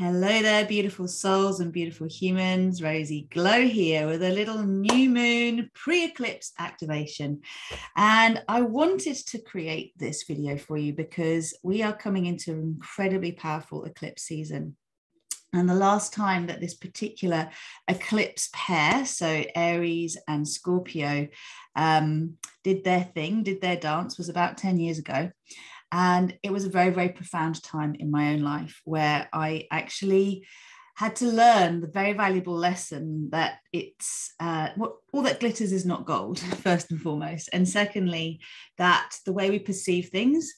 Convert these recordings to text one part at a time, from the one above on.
Hello there, beautiful souls and beautiful humans. Rozy Glow here with a little new moon pre eclipse activation. And I wanted to create this video for you because we are coming into an incredibly powerful eclipse season. And the last time that this particular eclipse pair, so Aries and Scorpio, um, did their thing, did their dance, was about 10 years ago. And it was a very, very profound time in my own life where I actually had to learn the very valuable lesson that it's uh, what all that glitters is not gold, first and foremost. And secondly, that the way we perceive things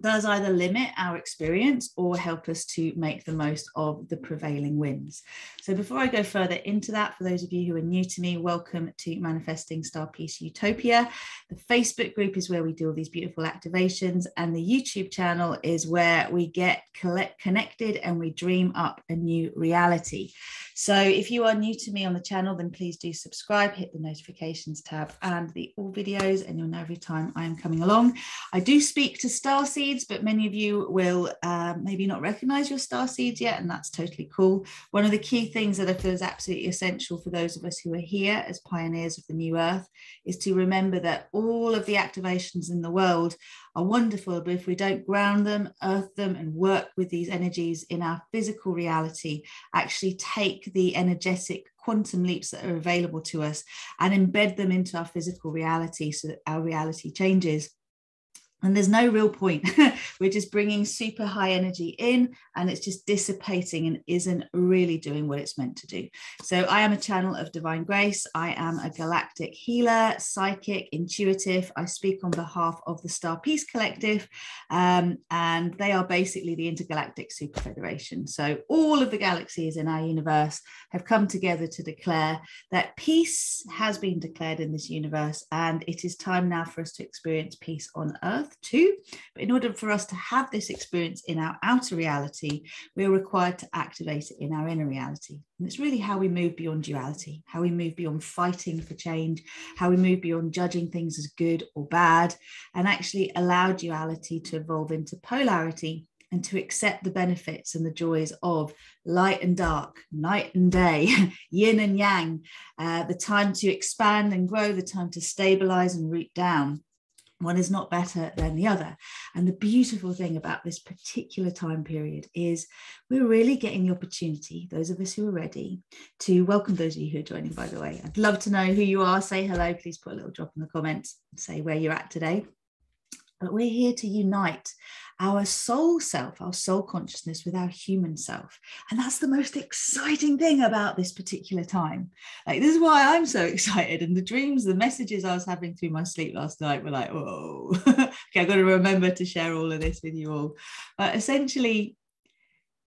does either limit our experience or help us to make the most of the prevailing winds. So, before I go further into that, for those of you who are new to me, welcome to Manifesting StarPeace Eutopia. The Facebook group is where we do all these beautiful activations, and the YouTube channel is where we get collect, connected and we dream up a new reality. So, if you are new to me on the channel, then please do subscribe, hit the notifications tab, and the all videos, and you'll know every time I am coming along. I do speak to star seeds, but many of you will uh, maybe not recognize your star seeds yet, and that's totally cool. One of the key things that I feel is absolutely essential for those of us who are here as pioneers of the new earth is to remember that all of the activations in the world are wonderful, but if we don't ground them, earth them, and work with these energies in our physical reality, actually take the energetic quantum leaps that are available to us and embed them into our physical reality so that our reality changes and there's no real point. We're just bringing super high energy in and it's just dissipating and isn't really doing what it's meant to do. So, I am a channel of divine grace. I am a galactic healer, psychic, intuitive. I speak on behalf of the Star Peace Collective, um, and they are basically the Intergalactic Super Federation. So, all of the galaxies in our universe have come together to declare that peace has been declared in this universe, and it is time now for us to experience peace on Earth too. But in order for us to have this experience in our outer reality, we are required to activate it in our inner reality. And it's really how we move beyond duality, how we move beyond fighting for change, how we move beyond judging things as good or bad, and actually allow duality to evolve into polarity and to accept the benefits and the joys of light and dark, night and day, yin and yang, uh, the time to expand and grow, the time to stabilize and root down one is not better than the other. And the beautiful thing about this particular time period is we're really getting the opportunity, those of us who are ready, to welcome those of you who are joining, by the way. I'd love to know who you are. Say hello. Please put a little drop in the comments, say where you're at today. But we're here to unite our soul self, our soul consciousness with our human self. And that's the most exciting thing about this particular time. Like, this is why I'm so excited. And the dreams, the messages I was having through my sleep last night were like, whoa, okay, I've got to remember to share all of this with you all. But essentially,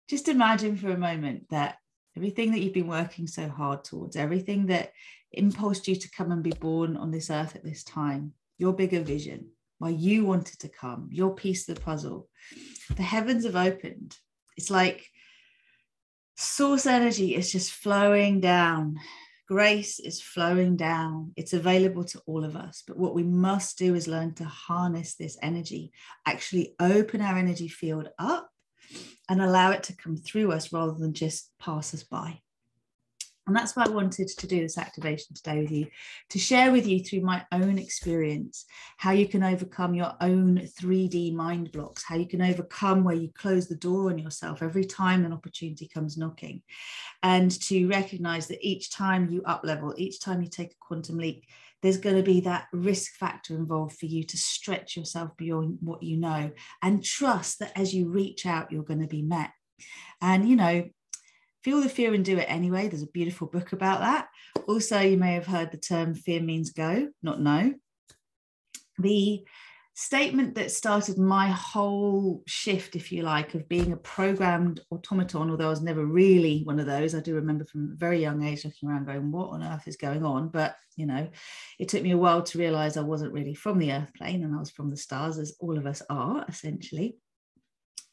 just imagine for a moment that everything that you've been working so hard towards, everything that impulsed you to come and be born on this earth at this time, your bigger vision, why you wanted to come, your piece of the puzzle. The heavens have opened. It's like source energy is just flowing down. Grace is flowing down. It's available to all of us. But what we must do is learn to harness this energy, actually open our energy field up and allow it to come through us rather than just pass us by. And that's why I wanted to do this activation today with you, to share with you through my own experience how you can overcome your own 3D mind blocks, how you can overcome where you close the door on yourself every time an opportunity comes knocking, and to recognize that each time you up level, each time you take a quantum leap, there's going to be that risk factor involved for you to stretch yourself beyond what you know and trust that as you reach out, you're going to be met. And, you know, Feel the fear and do it anyway. There's a beautiful book about that. Also, you may have heard the term fear means go, not no. The statement that started my whole shift, if you like, of being a programmed automaton, although I was never really one of those. I do remember from a very young age looking around going, what on earth is going on? But, you know, it took me a while to realize I wasn't really from the earth plane and I was from the stars, as all of us are essentially.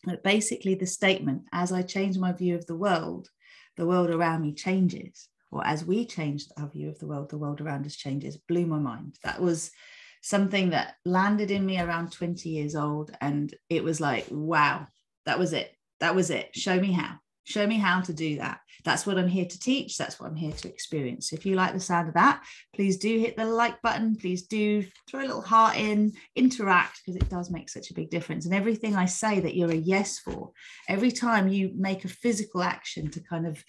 But basically, the statement, as I change my view of the world, the world around me changes or as we change our view of the world the world around us changes blew my mind. That was something that landed in me around 20 years old and it was like wow that was it. That was it. Show me how Show me how to do that. That's what I'm here to teach. That's what I'm here to experience. If you like the sound of that, please do hit the like button. Please do throw a little heart in, interact, because it does make such a big difference. And everything I say that you're a yes for, every time you make a physical action to kind of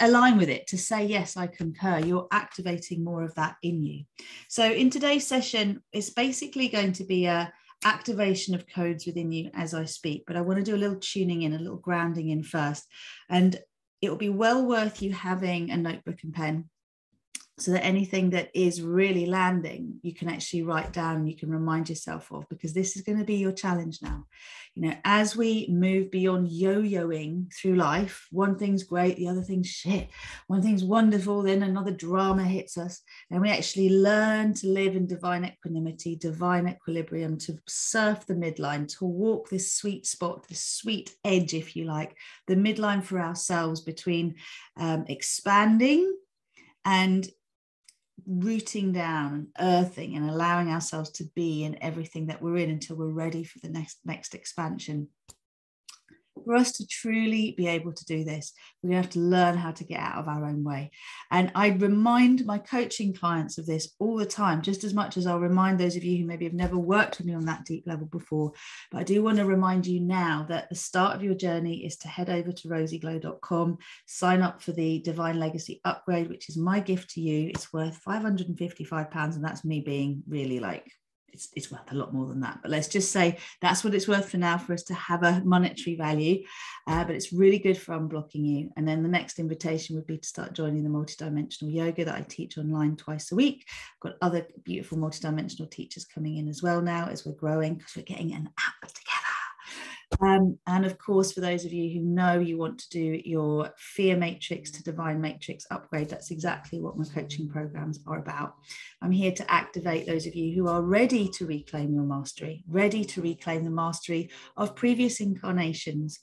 align with it to say yes i concur you're activating more of that in you so in today's session it's basically going to be a activation of codes within you as I speak, but I want to do a little tuning in, a little grounding in first. And it will be well worth you having a notebook and pen so that anything that is really landing you can actually write down you can remind yourself of because this is going to be your challenge now. You know as we move beyond yo-yoing through life one thing's great the other thing's shit. One thing's wonderful then another drama hits us. And we actually learn to live in divine equanimity divine equilibrium to surf the midline to walk this sweet spot this sweet edge if you like the midline for ourselves between um, expanding and rooting down and earthing and allowing ourselves to be in everything that we're in until we're ready for the next next expansion for us to truly be able to do this, to have to learn how to get out of our own way. And I remind my coaching clients of this all the time, just as much as I'll remind those of you who maybe have never worked with me on that deep level before. But I do want to remind you now that the start of your journey is to head over to rozyglow.com, sign up for the Divine Legacy upgrade, which is my gift to you. It's worth £555, and that's me being really like it's, it's worth a lot more than that. But let's just say that's what it's worth for now for us to have a monetary value. Uh, but it's really good for unblocking you. And then the next invitation would be to start joining the multidimensional yoga that I teach online twice a week. I've got other beautiful multidimensional teachers coming in as well now as we're growing because we're getting an app together. Um, and of course, for those of you who know you want to do your fear matrix to divine matrix upgrade, that's exactly what my coaching programs are about. I'm here to activate those of you who are ready to reclaim your mastery, ready to reclaim the mastery of previous incarnations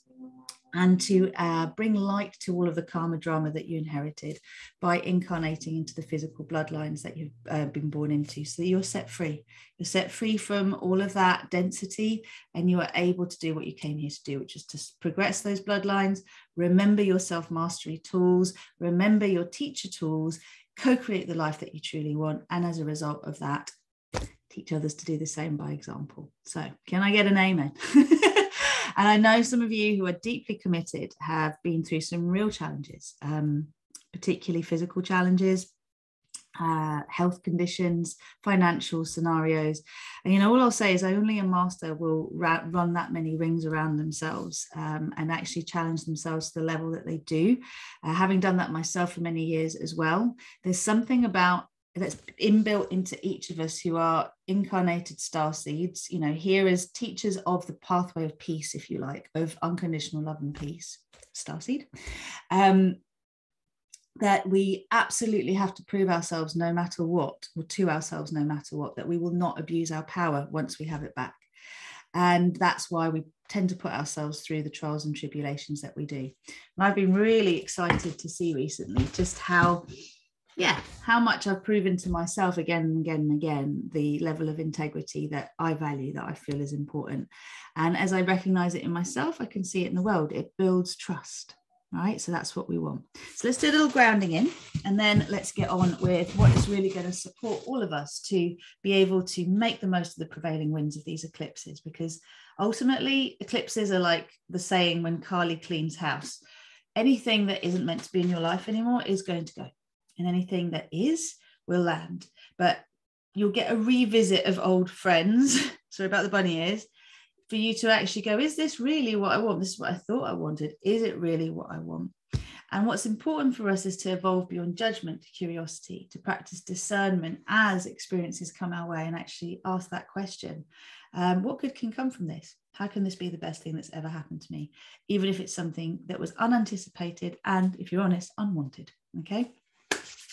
and to uh, bring light to all of the karma drama that you inherited by incarnating into the physical bloodlines that you've uh, been born into. So that you're set free. You're set free from all of that density and you are able to do what you came here to do which is to progress those bloodlines remember your self mastery tools remember your teacher tools co-create the life that you truly want and as a result of that teach others to do the same by example. So can i get an amen And I know some of you who are deeply committed have been through some real challenges, um, particularly physical challenges, uh, health conditions, financial scenarios. And, you know, all I'll say is only a master will ra- run that many rings around themselves um, and actually challenge themselves to the level that they do. Uh, having done that myself for many years as well, there's something about that's inbuilt into each of us who are incarnated star seeds you know here as teachers of the pathway of peace if you like of unconditional love and peace star seed um, that we absolutely have to prove ourselves no matter what or to ourselves no matter what that we will not abuse our power once we have it back. And that's why we tend to put ourselves through the trials and tribulations that we do. And i've been really excited to see recently just how yeah how much i've proven to myself again and again and again the level of integrity that i value that i feel is important. And as i recognize it in myself i can see it in the world. It builds trust right? So that's what we want. So let's do a little grounding in and then let's get on with what is really going to support all of us to be able to make the most of the prevailing winds of these eclipses because ultimately eclipses are like the saying when Kali cleans house anything that isn't meant to be in your life anymore is going to go and anything that is will land. But you'll get a revisit of old friends. Sorry about the bunny ears. For you to actually go, is this really what I want? This is what I thought I wanted. Is it really what I want? And what's important for us is to evolve beyond judgment to curiosity, to practice discernment as experiences come our way and actually ask that question um, what good can come from this? How can this be the best thing that's ever happened to me? Even if it's something that was unanticipated and, if you're honest, unwanted. Okay.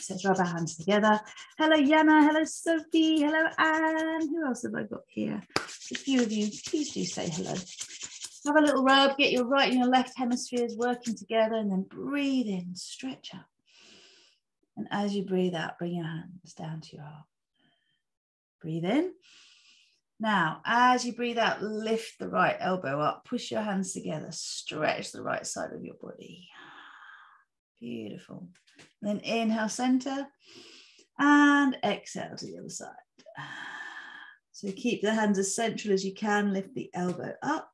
Let's rub our hands together. Hello, Yana. Hello, Sophie. Hello, Anne. Who else have I got here? A few of you. Please do say hello. Have a little rub. Get your right and your left hemispheres working together and then breathe in, stretch out. And as you breathe out, bring your hands down to your heart. Breathe in Now, as you breathe out, lift the right elbow up, push your hands together, stretch the right side of your body. Beautiful. Then inhale, center, and exhale to the other side. So keep the hands as central as you can, lift the elbow up,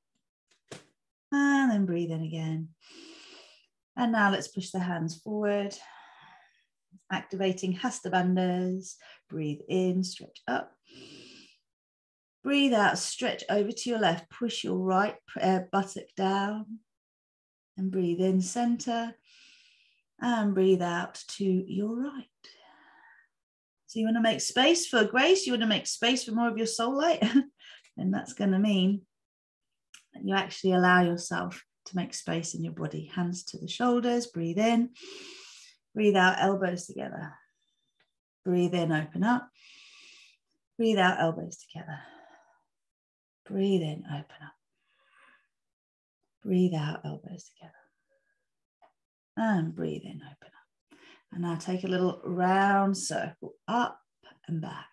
and then breathe in again. And now let's push the hands forward, activating Hasta Bandhas. Breathe in, stretch up. Breathe out, stretch over to your left, push your right uh, buttock down, and breathe in, center, and breathe out to your right. So you want to make space for grace, you want to make space for more of your soul light, and that's going to mean that you actually allow yourself to make space in your body. Hands to the shoulders, breathe in, breathe out, elbows together. Breathe in, open up. Breathe out, elbows together. Breathe in, open up. Breathe out, elbows together. And breathe in, open up. And now take a little round circle up and back.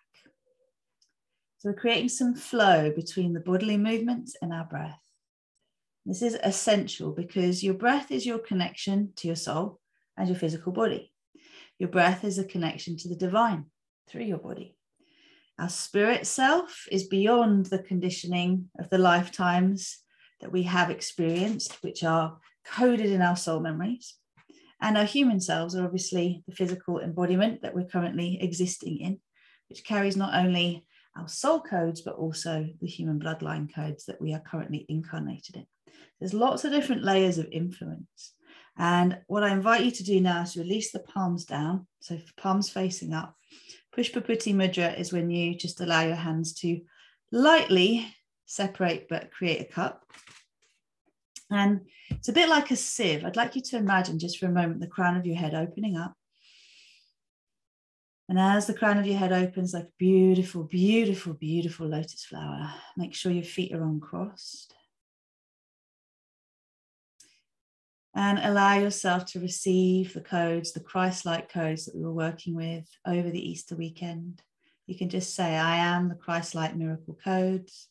So we're creating some flow between the bodily movements and our breath. This is essential because your breath is your connection to your soul and your physical body. Your breath is a connection to the divine through your body. Our spirit self is beyond the conditioning of the lifetimes that we have experienced, which are coded in our soul memories. And our human selves are obviously the physical embodiment that we're currently existing in, which carries not only our soul codes, but also the human bloodline codes that we are currently incarnated in. There's lots of different layers of influence. And what I invite you to do now is release the palms down. So palms facing up Pushpaputa Mudra is when you just allow your hands to lightly separate but create a cup. And it's a bit like a sieve. I'd like you to imagine just for a moment the crown of your head opening up. And as the crown of your head opens, like a beautiful, beautiful, beautiful lotus flower, make sure your feet are uncrossed. and allow yourself to receive the codes, the Christ like codes that we were working with over the Easter weekend. You can just say, I am the Christ like miracle codes.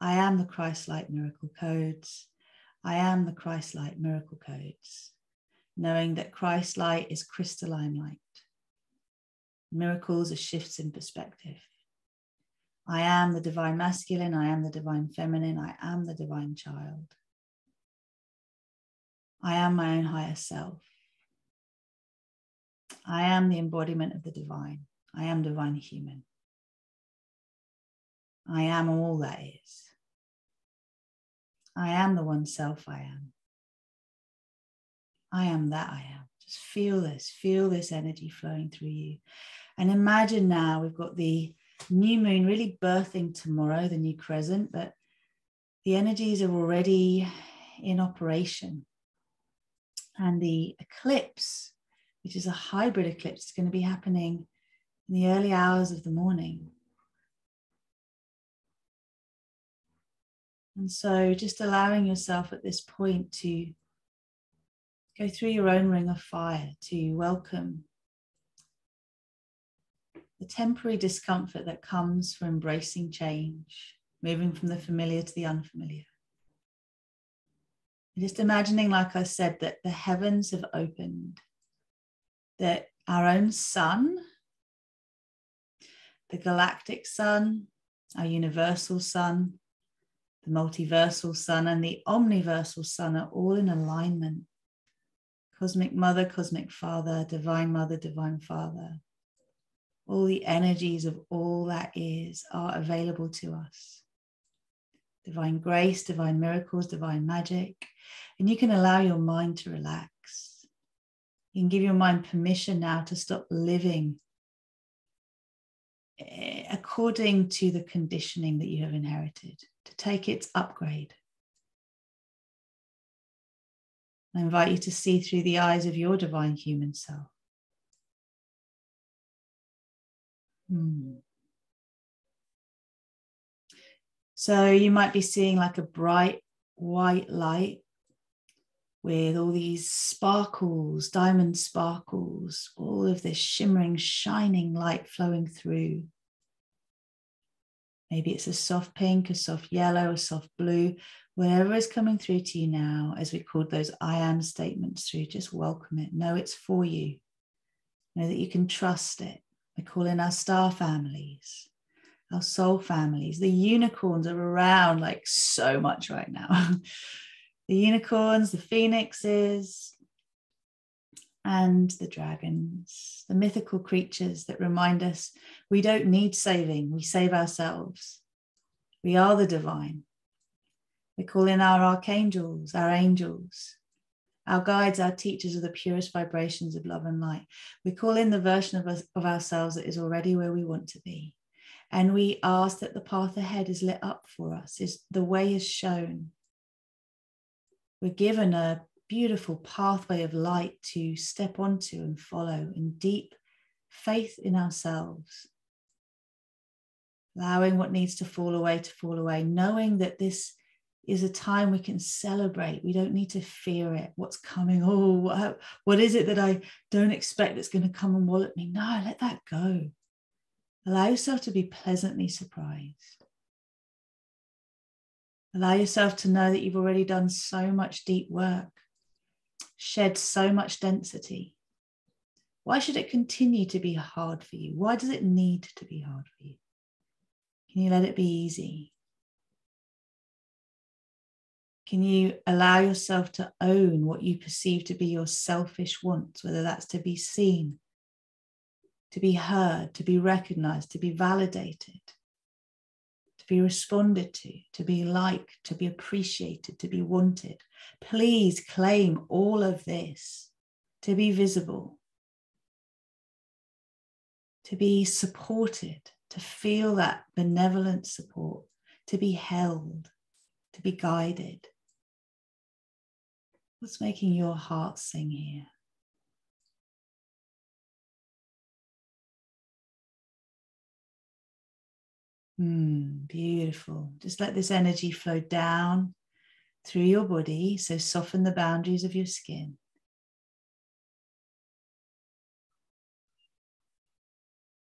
I am the Christ like miracle codes. I am the Christ light miracle codes. Knowing that Christ light is crystalline light. Miracles are shifts in perspective. I am the divine masculine. I am the divine feminine. I am the divine child. I am my own higher self. I am the embodiment of the divine. I am divine human. I am all that is. I am the one self I am. I am that I am. Just feel this, feel this energy flowing through you. And imagine now we've got the new moon really birthing tomorrow, the new crescent, but the energies are already in operation. And the eclipse, which is a hybrid eclipse, is going to be happening in the early hours of the morning. And so, just allowing yourself at this point to go through your own ring of fire to welcome the temporary discomfort that comes from embracing change, moving from the familiar to the unfamiliar. Just imagining, like I said, that the heavens have opened, that our own sun, the galactic sun, our universal sun, the multiversal sun, and the omniversal sun are all in alignment. Cosmic Mother, Cosmic Father, Divine Mother, Divine Father. All the energies of all that is are available to us divine grace, divine miracles, divine magic. And you can allow your mind to relax. You can give your mind permission now to stop living eh, according to the conditioning that you have inherited, take its upgrade. I invite you to see through the eyes of your divine human self. Hmm. So you might be seeing like a bright white light with all these sparkles, diamond sparkles, all of this shimmering, shining light flowing through. Maybe it's a soft pink, a soft yellow, a soft blue, whatever is coming through to you now, as we called those I am statements through, just welcome it. Know it's for you. Know that you can trust it. We call in our star families, our soul families. The unicorns are around like so much right now. the unicorns, the phoenixes, and the dragons, the mythical creatures that remind us we don't need saving, we save ourselves. We are the divine. We call in our archangels, our angels, our guides, our teachers of the purest vibrations of love and light. We call in the version of, us, of ourselves that is already where we want to be. And we ask that the path ahead is lit up for us, is the way is shown. We're given a beautiful pathway of light to step onto and follow in deep faith in ourselves. Allowing what needs to fall away to fall away, knowing that this is a time we can celebrate. We don't need to fear it. What's coming? Oh, what, is it that I don't expect that's going to come and wallop me? No, let that go. Allow yourself to be pleasantly surprised. Allow yourself to know that you've already done so much deep work, shed so much density. Why should it continue to be hard for you? Why does it need to be hard for you? Can you let it be easy? Can you allow yourself to own what you perceive to be your selfish wants, whether that's to be seen, to be heard, to be recognized, to be validated, be responded to, to be liked, to be appreciated, to be wanted? Please claim all of this to be visible, to be supported, to feel that benevolent support, to be held, to be guided. What's making your heart sing here? Mm, beautiful. Just let this energy flow down through your body. So soften the boundaries of your skin.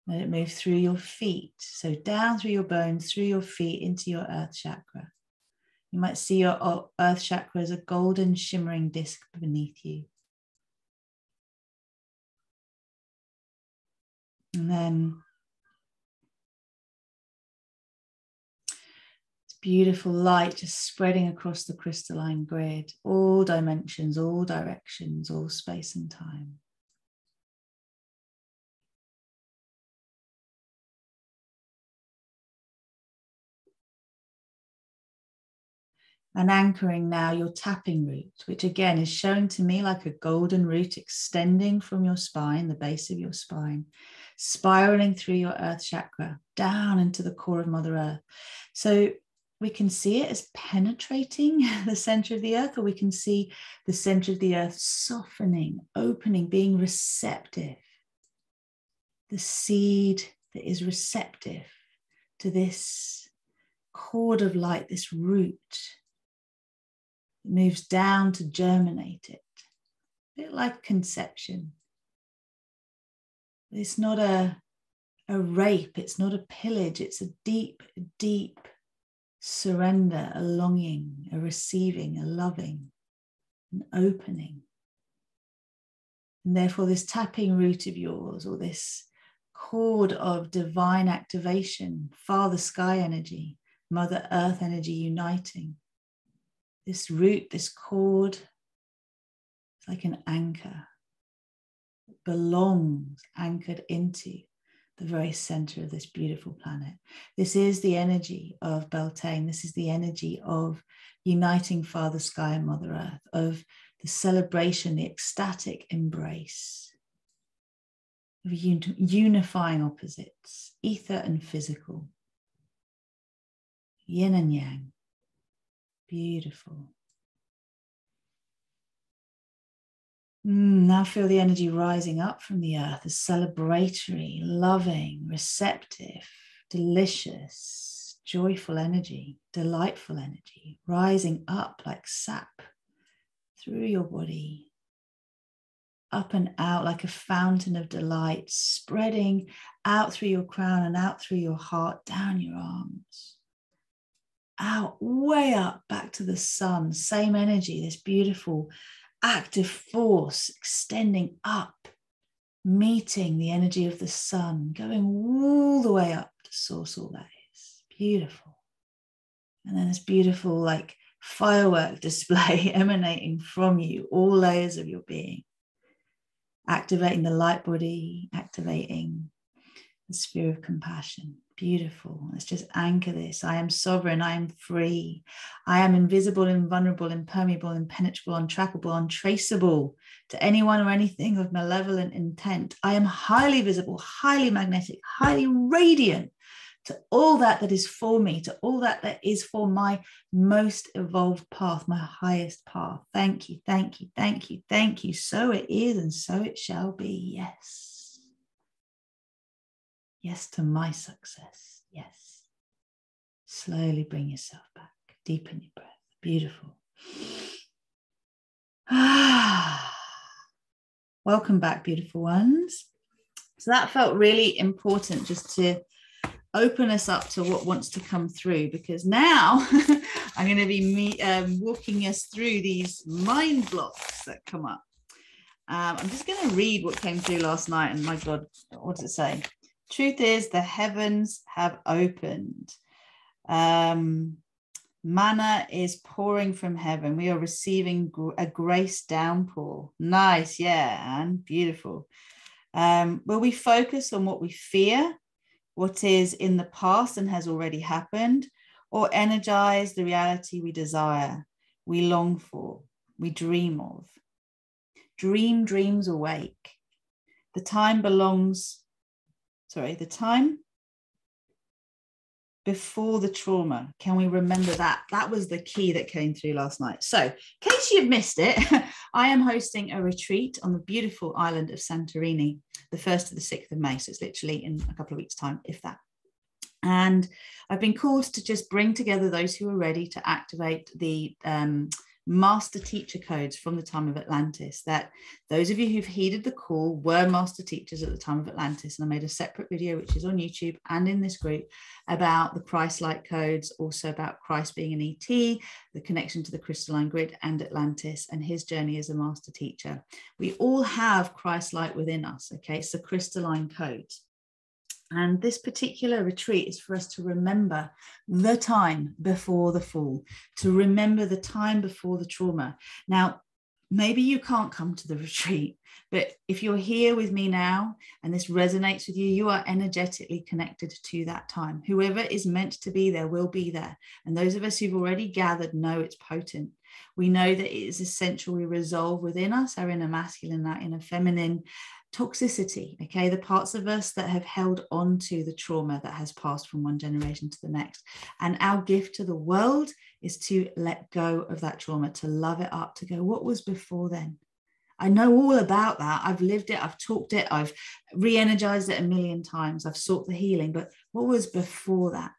Let it move through your feet. So down through your bones, through your feet into your earth chakra. You might see your earth chakra as a golden shimmering disc beneath you. And then beautiful light just spreading across the crystalline grid, all dimensions, all directions, all space and time. and anchoring now your tapping root, which again is showing to me like a golden root extending from your spine, the base of your spine, spiraling through your earth chakra down into the core of Mother Earth. So we can see it as penetrating the center of the earth, or we can see the center of the earth softening, opening, being receptive. The seed that is receptive to this cord of light, this root moves down to germinate it, a bit like conception. It's not a, a rape, it's not a pillage, it's a deep, deep surrender, a longing, a receiving, a loving, an opening. And therefore, this tapping root of yours, or this cord of divine activation, Father Sky energy, Mother Earth energy uniting, this root, this cord, it's like an anchor. It belongs anchored into the very center of this beautiful planet. This is the energy of Beltane. This is the energy of uniting Father Sky and Mother Earth, of the celebration, the ecstatic embrace, of unifying opposites, ether and physical, yin and yang. Beautiful. Mm, now feel the energy rising up from the earth as celebratory, loving, receptive, delicious, joyful energy, delightful energy, rising up like sap through your body, up and out like a fountain of delight, spreading out through your crown and out through your heart, down your arms, out, way up, back to the sun. Same energy, this beautiful active force extending up, meeting the energy of the sun, going all the way up to source all that is. Beautiful. And then this beautiful, like, firework display emanating from you, all layers of your being activating the light body, activating the sphere of compassion. Beautiful. Let's just anchor this. I am sovereign. I am free. I am invisible, invulnerable, impermeable, impenetrable, untrackable, untraceable to anyone or anything of malevolent intent. I am highly visible, highly magnetic, highly radiant to all that that is for me, to all that that is for my most evolved path, my highest path. Thank you, thank you, thank you, thank you. So it is, and so it shall be. Yes. Yes to my success. Yes. Slowly bring yourself back. Deepen your breath. Beautiful. Ah. Welcome back, beautiful ones. So that felt really important just to open us up to what wants to come through because now I'm going to be me, um, walking us through these mind blocks that come up. Um, I'm just going to read what came through last night, and my God, what does it say? Truth is, the heavens have opened. Um, manna is pouring from heaven. We are receiving a grace downpour. Nice, yeah, and beautiful. Um, will we focus on what we fear what is in the past and has already happened, or energize the reality we desire, we long for, we dream of. Dream dreams awake. The time belongs, sorry, the time before the trauma. Can we remember that? That was the key that came through last night. So, in case you've missed it, I am hosting a retreat on the beautiful island of Santorini, the 1st to the 6th of May. So, it's literally in a couple of weeks' time, if that. And I've been called to just bring together those who are ready to activate the um, master teacher codes from the time of Atlantis. That those of you who've heeded the call were master teachers at the time of Atlantis. And I made a separate video, which is on YouTube and in this group, about the Christ light codes, also about Christ being an ET, the connection to the crystalline grid and Atlantis, and his journey as a master teacher. We all have Christ light within us. Okay, it's the crystalline codes. And this particular retreat is for us to remember the time before the fall, to remember the time before the trauma. Now, maybe you can't come to the retreat, but if you're here with me now and this resonates with you, you are energetically connected to that time. Whoever is meant to be there will be there. And those of us who've already gathered know it's potent. We know that it is essential we resolve within us our inner masculine, our inner feminine, toxicity okay the parts of us that have held on to the trauma that has passed from one generation to the next and our gift to the world is to let go of that trauma to love it up to go what was before then I know all about that. I've lived it, I've talked it, I've re energized it a million times, I've sought the healing. But what was before that?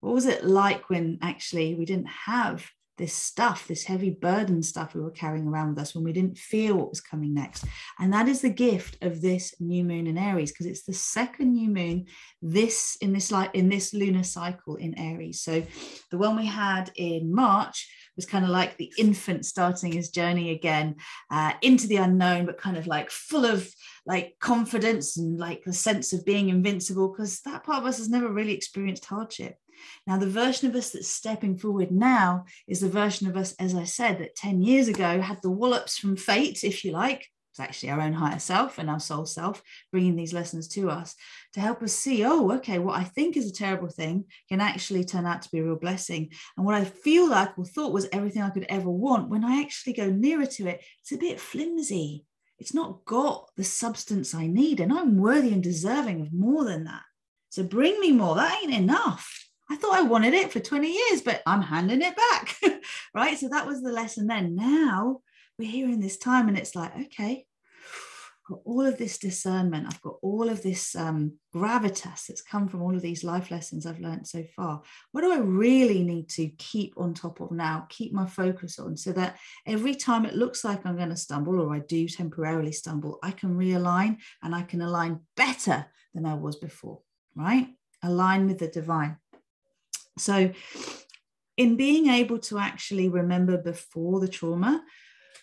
What was it like when actually we didn't have this stuff, this heavy burden stuff we were carrying around with us when we didn't feel what was coming next. And that is the gift of this new moon in Aries because it's the second new moon this in this like in this lunar cycle in Aries. So the one we had in March was kind of like the infant starting his journey again uh, into the unknown, but kind of like full of like confidence and like the sense of being invincible because that part of us has never really experienced hardship. Now, the version of us that's stepping forward now is the version of us, as I said, that 10 years ago had the wallops from fate, if you like. It's actually our own higher self and our soul self bringing these lessons to us to help us see, oh, okay, what I think is a terrible thing can actually turn out to be a real blessing. And what I feel like or thought was everything I could ever want, when I actually go nearer to it, it's a bit flimsy. It's not got the substance I need, and I'm worthy and deserving of more than that. So bring me more. That ain't enough. I thought I wanted it for 20 years, but I'm handing it back. right. So that was the lesson then. Now we're here in this time and it's like, okay, I've got all of this discernment. I've got all of this um, gravitas that's come from all of these life lessons I've learned so far. What do I really need to keep on top of now, keep my focus on so that every time it looks like I'm going to stumble or I do temporarily stumble, I can realign and I can align better than I was before, right? Align with the divine. So, in being able to actually remember before the trauma,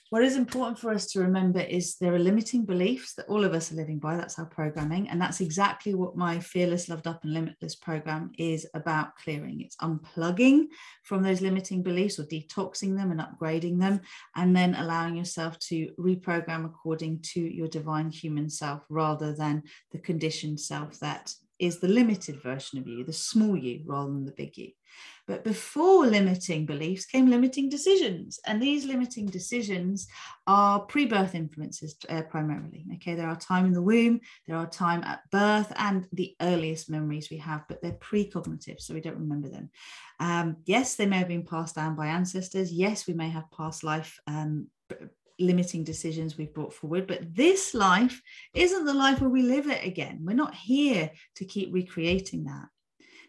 what is important for us to remember is there are limiting beliefs that all of us are living by. That's our programming. And that's exactly what my Fearless, Loved Up, and Limitless program is about clearing. It's unplugging from those limiting beliefs or detoxing them and upgrading them, and then allowing yourself to reprogram according to your divine human self rather than the conditioned self that is the limited version of you, the small you rather than the big you. But before limiting beliefs came limiting decisions. And these limiting decisions are pre birth influences uh, primarily. Okay, there are time in the womb, there are time at birth, and the earliest memories we have, but they're precognitive, so we don't remember them. Um, yes, they may have been passed down by ancestors. Yes, we may have past life um, limiting decisions we've brought forward. But this life isn't the life where we live it again. We're not here to keep recreating that.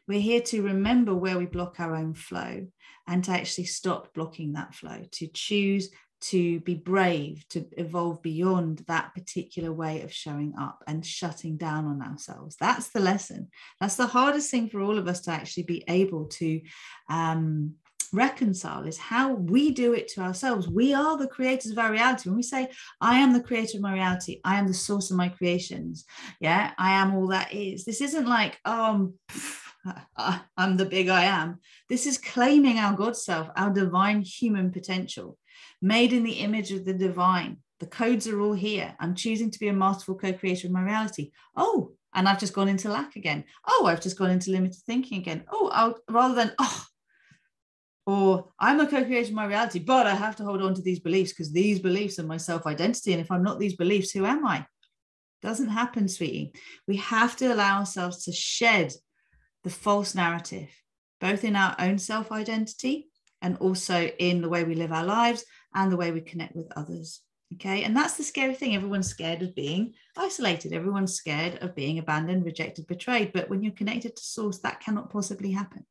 We're here to remember where we block our own flow and to actually stop blocking that flow, to choose to be brave, to evolve beyond that particular way of showing up and shutting down on ourselves. That's the lesson. That's the hardest thing for all of us to actually be able to um, reconcile is how we do it to ourselves. We are the creators of our reality. When we say, I am the creator of my reality, I am the source of my creations. Yeah, I am all that is. This isn't like, um, I'm the big I am. This is claiming our God self, our divine human potential, made in the image of the divine. The codes are all here. I'm choosing to be a masterful co creator of my reality. Oh, and I've just gone into lack again. Oh, I've just gone into limited thinking again. Oh, I'll, rather than, oh, or I'm a co-creator of my reality, but I have to hold on to these beliefs because these beliefs are my self-identity. And if I'm not these beliefs, who am I? Doesn't happen, sweetie. We have to allow ourselves to shed the false narrative, both in our own self-identity and also in the way we live our lives and the way we connect with others. Okay. And that's the scary thing. Everyone's scared of being isolated. Everyone's scared of being abandoned, rejected, betrayed. But when you're connected to source, that cannot possibly happen.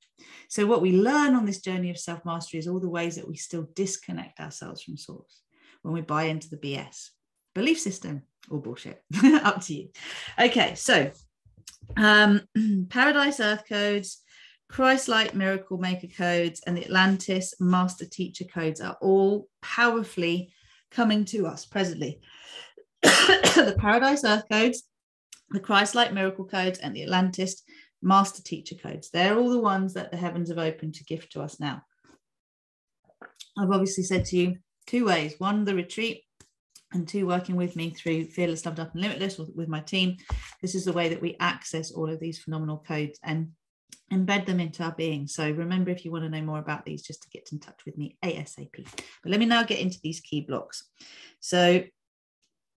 So, what we learn on this journey of self mastery is all the ways that we still disconnect ourselves from source when we buy into the BS belief system or bullshit. Up to you. Okay. So, um, Paradise Earth codes. Christ Light Miracle Maker codes and the Atlantis Master Teacher codes are all powerfully coming to us presently. the Paradise Earth codes, the Christ Light Miracle codes, and the Atlantis Master Teacher codes. They're all the ones that the heavens have opened to gift to us now. I've obviously said to you two ways one, the retreat, and two, working with me through Fearless, Loved Up, and Limitless with my team. This is the way that we access all of these phenomenal codes. And embed them into our being. So remember, if you want to know more about these, just to get in touch with me ASAP. But let me now get into these key blocks. So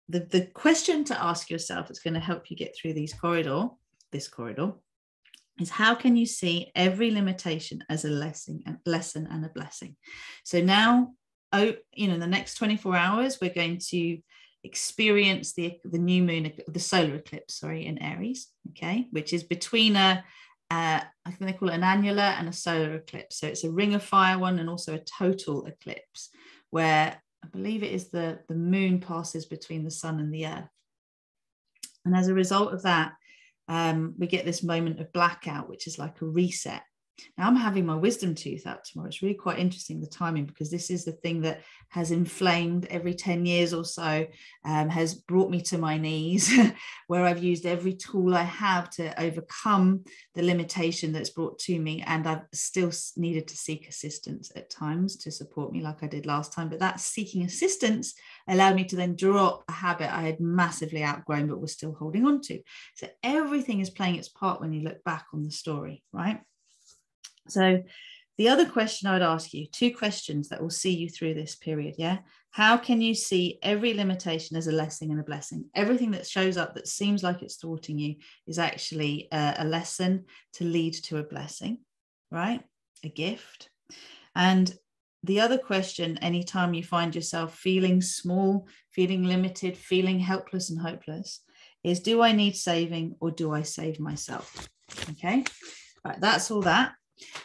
the, the question to ask yourself that's going to help you get through these corridor, this corridor, is how can you see every limitation as a lesson, a lesson and a blessing? So now, oh, you know, the next 24 hours, we're going to experience the the new moon, the solar eclipse, sorry, in Aries, okay, which is between a uh, I think they call it an annular and a solar eclipse. So it's a ring of fire one and also a total eclipse, where I believe it is the, the moon passes between the sun and the earth. And as a result of that, um, we get this moment of blackout, which is like a reset. Now I'm having my wisdom tooth out tomorrow. It's really quite interesting the timing because this is the thing that has inflamed every 10 years or so, um, has brought me to my knees, where I've used every tool I have to overcome the limitation that's brought to me. And I've still needed to seek assistance at times to support me, like I did last time. But that seeking assistance allowed me to then drop a habit I had massively outgrown, but was still holding on to. So everything is playing its part when you look back on the story, right? So the other question I would ask you, two questions that will see you through this period. Yeah. How can you see every limitation as a lesson and a blessing? Everything that shows up that seems like it's thwarting you is actually a, a lesson to lead to a blessing, right? A gift. And the other question, anytime you find yourself feeling small, feeling limited, feeling helpless and hopeless, is do I need saving or do I save myself? Okay, right, that's all that.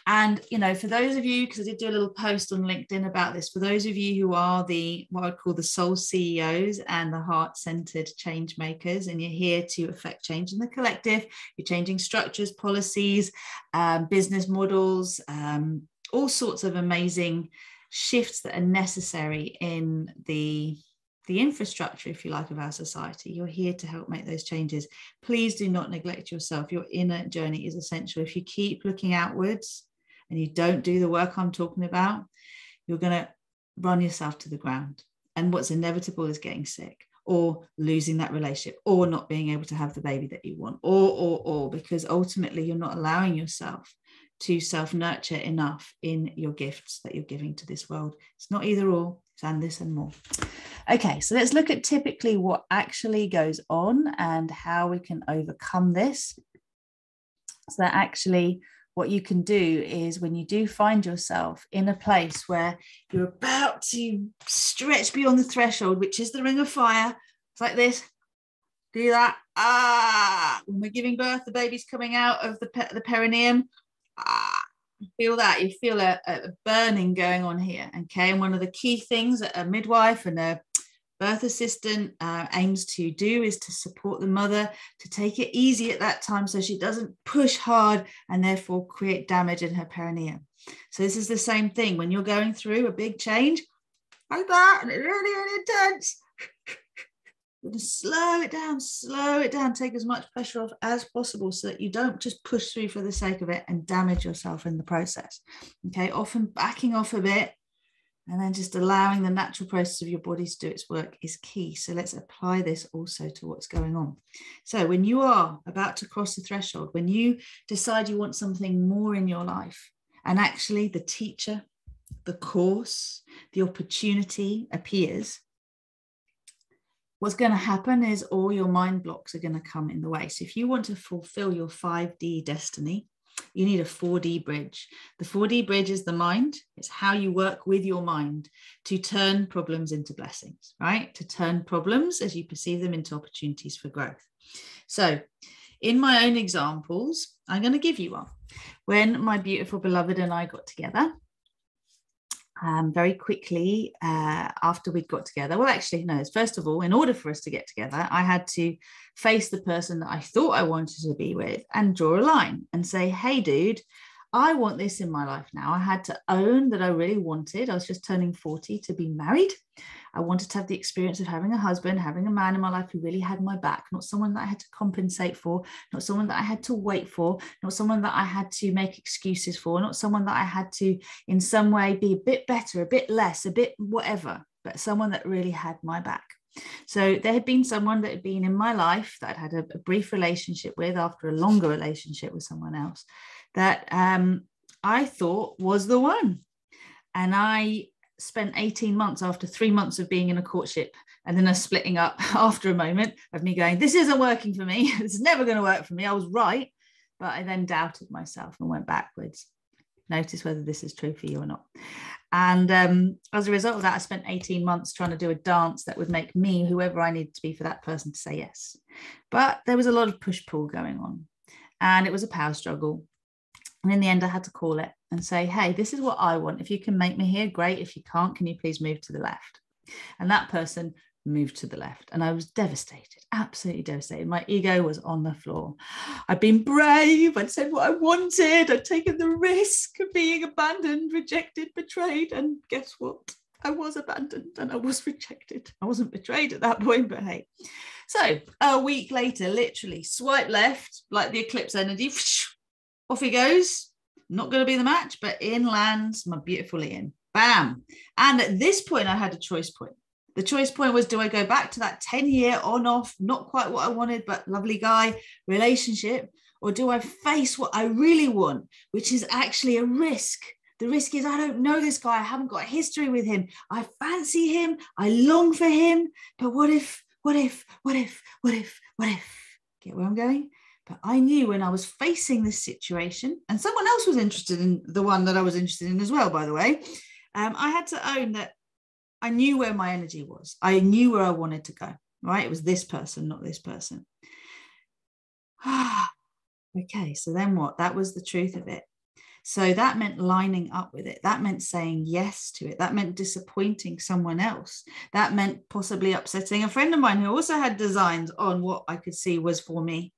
And you know, for those of you, because I did do a little post on LinkedIn about this, for those of you who are the what I'd call the soul CEOs and the heart-centered change makers, and you're here to affect change in the collective, you're changing structures, policies, um, business models, um, all sorts of amazing shifts that are necessary in the the infrastructure, if you like, of our society. You're here to help make those changes. Please do not neglect yourself. Your inner journey is essential. If you keep looking outwards and you don't do the work I'm talking about, you're going to run yourself to the ground. And what's inevitable is getting sick or losing that relationship or not being able to have the baby that you want or or or because ultimately you're not allowing yourself to self nurture enough in your gifts that you're giving to this world it's not either or it's and this and more Okay, so let's look at typically what actually goes on and how we can overcome this. So that actually what you can do is when you do find yourself in a place where you're about to stretch beyond the threshold, which is the ring of fire, it's like this. Do that. Ah, when we're giving birth, the baby's coming out of the, the perineum. Ah, feel that you feel a, a, burning going on here okay and one of the key things that a midwife and a birth assistant uh, aims to do is to support the mother to take it easy at that time so she doesn't push hard and therefore create damage in her perineum. So this is the same thing when you're going through a big change like that and it's really, really intense. We're going to slow it down, slow it down, take as much pressure off as possible so that you don't just push through for the sake of it and damage yourself in the process. Okay, often backing off a bit and then just allowing the natural process of your body to do its work is key. So let's apply this also to what's going on. So when you are about to cross the threshold, when you decide you want something more in your life, and actually the teacher, the course, the opportunity appears, what's going to happen is all your mind blocks are going to come in the way. So if you want to fulfill your 5D destiny, you need a 4D bridge. The 4D bridge is the mind, it's how you work with your mind to turn problems into blessings, right? To turn problems as you perceive them into opportunities for growth. So, in my own examples, I'm going to give you one. When my beautiful beloved and I got together, um, very quickly uh, after we'd got together. Well, actually, no, first of all, in order for us to get together, I had to face the person that I thought I wanted to be with and draw a line and say, hey, dude, I want this in my life now. I had to own that I really wanted. I was just turning 40 to be married. I wanted to have the experience of having a husband, having a man in my life who really had my back, not someone that I had to compensate for, not someone that I had to wait for, not someone that I had to make excuses for, not someone that I had to, in some way, be a bit better, a bit less, a bit whatever, but someone that really had my back. So there had been someone that had been in my life that I'd had a, a brief relationship with after a longer relationship with someone else that um, I thought was the one. And I spent 18 months after three months of being in a courtship and then a splitting up after a moment of me going, This isn't working for me. this is never going to work for me. I was right. But I then doubted myself and went backwards. Notice whether this is true for you or not. And um, as a result of that, I spent 18 months trying to do a dance that would make me whoever I needed to be for that person to say yes. But there was a lot of push pull going on. And it was a power struggle. And in the end, I had to call it and say, hey, this is what I want. If you can make me here, great. If you can't, can you please move to the left? And that person moved to the left. And I was devastated, absolutely devastated. My ego was on the floor. I'd been brave. I'd said what I wanted. I'd taken the risk of being abandoned, rejected, betrayed. And guess what? I was abandoned and I was rejected. I wasn't betrayed at that point, but hey. So a week later, literally swipe left, like the eclipse energy, off he goes. Not going to be the match, but in lands my beautiful Ian. Bam. And at this point, I had a choice point. The choice point was do I go back to that 10 year on off, not quite what I wanted, but lovely guy relationship? Or do I face what I really want, which is actually a risk? The risk is I don't know this guy. I haven't got a history with him. I fancy him. I long for him. But what if, what if, what if, what if, what if? Get where I'm going? But I knew when I was facing this situation, and someone else was interested in the one that I was interested in as well, by the way. um, I had to own that I knew where my energy was. I knew where I wanted to go, right? It was this person, not this person. okay, so then what? That was the truth of it. So that meant lining up with it. That meant saying yes to it. That meant disappointing someone else. That meant possibly upsetting a friend of mine who also had designs on what I could see was for me.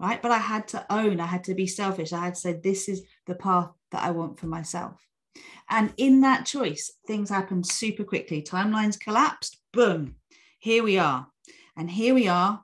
Right. But I had to own, I had to be selfish. I had to say, this is the path that I want for myself. And in that choice, things happened super quickly. Timelines collapsed. Boom. Here we are. And here we are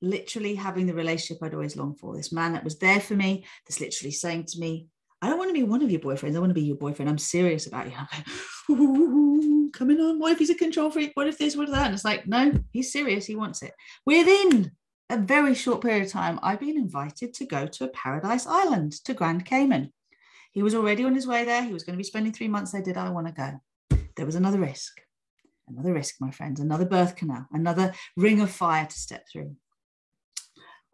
literally having the relationship I'd always longed for. This man that was there for me, that's literally saying to me, I don't want to be one of your boyfriends. I want to be your boyfriend. I'm serious about you. I'm like, coming on. What if he's a control freak? What if this? What if that? And it's like, no, he's serious. He wants it. Within a very short period of time, I've been invited to go to a paradise island to Grand Cayman. He was already on his way there. He was going to be spending three months there. Did I want to go? There was another risk. Another risk, my friends. Another birth canal. Another ring of fire to step through.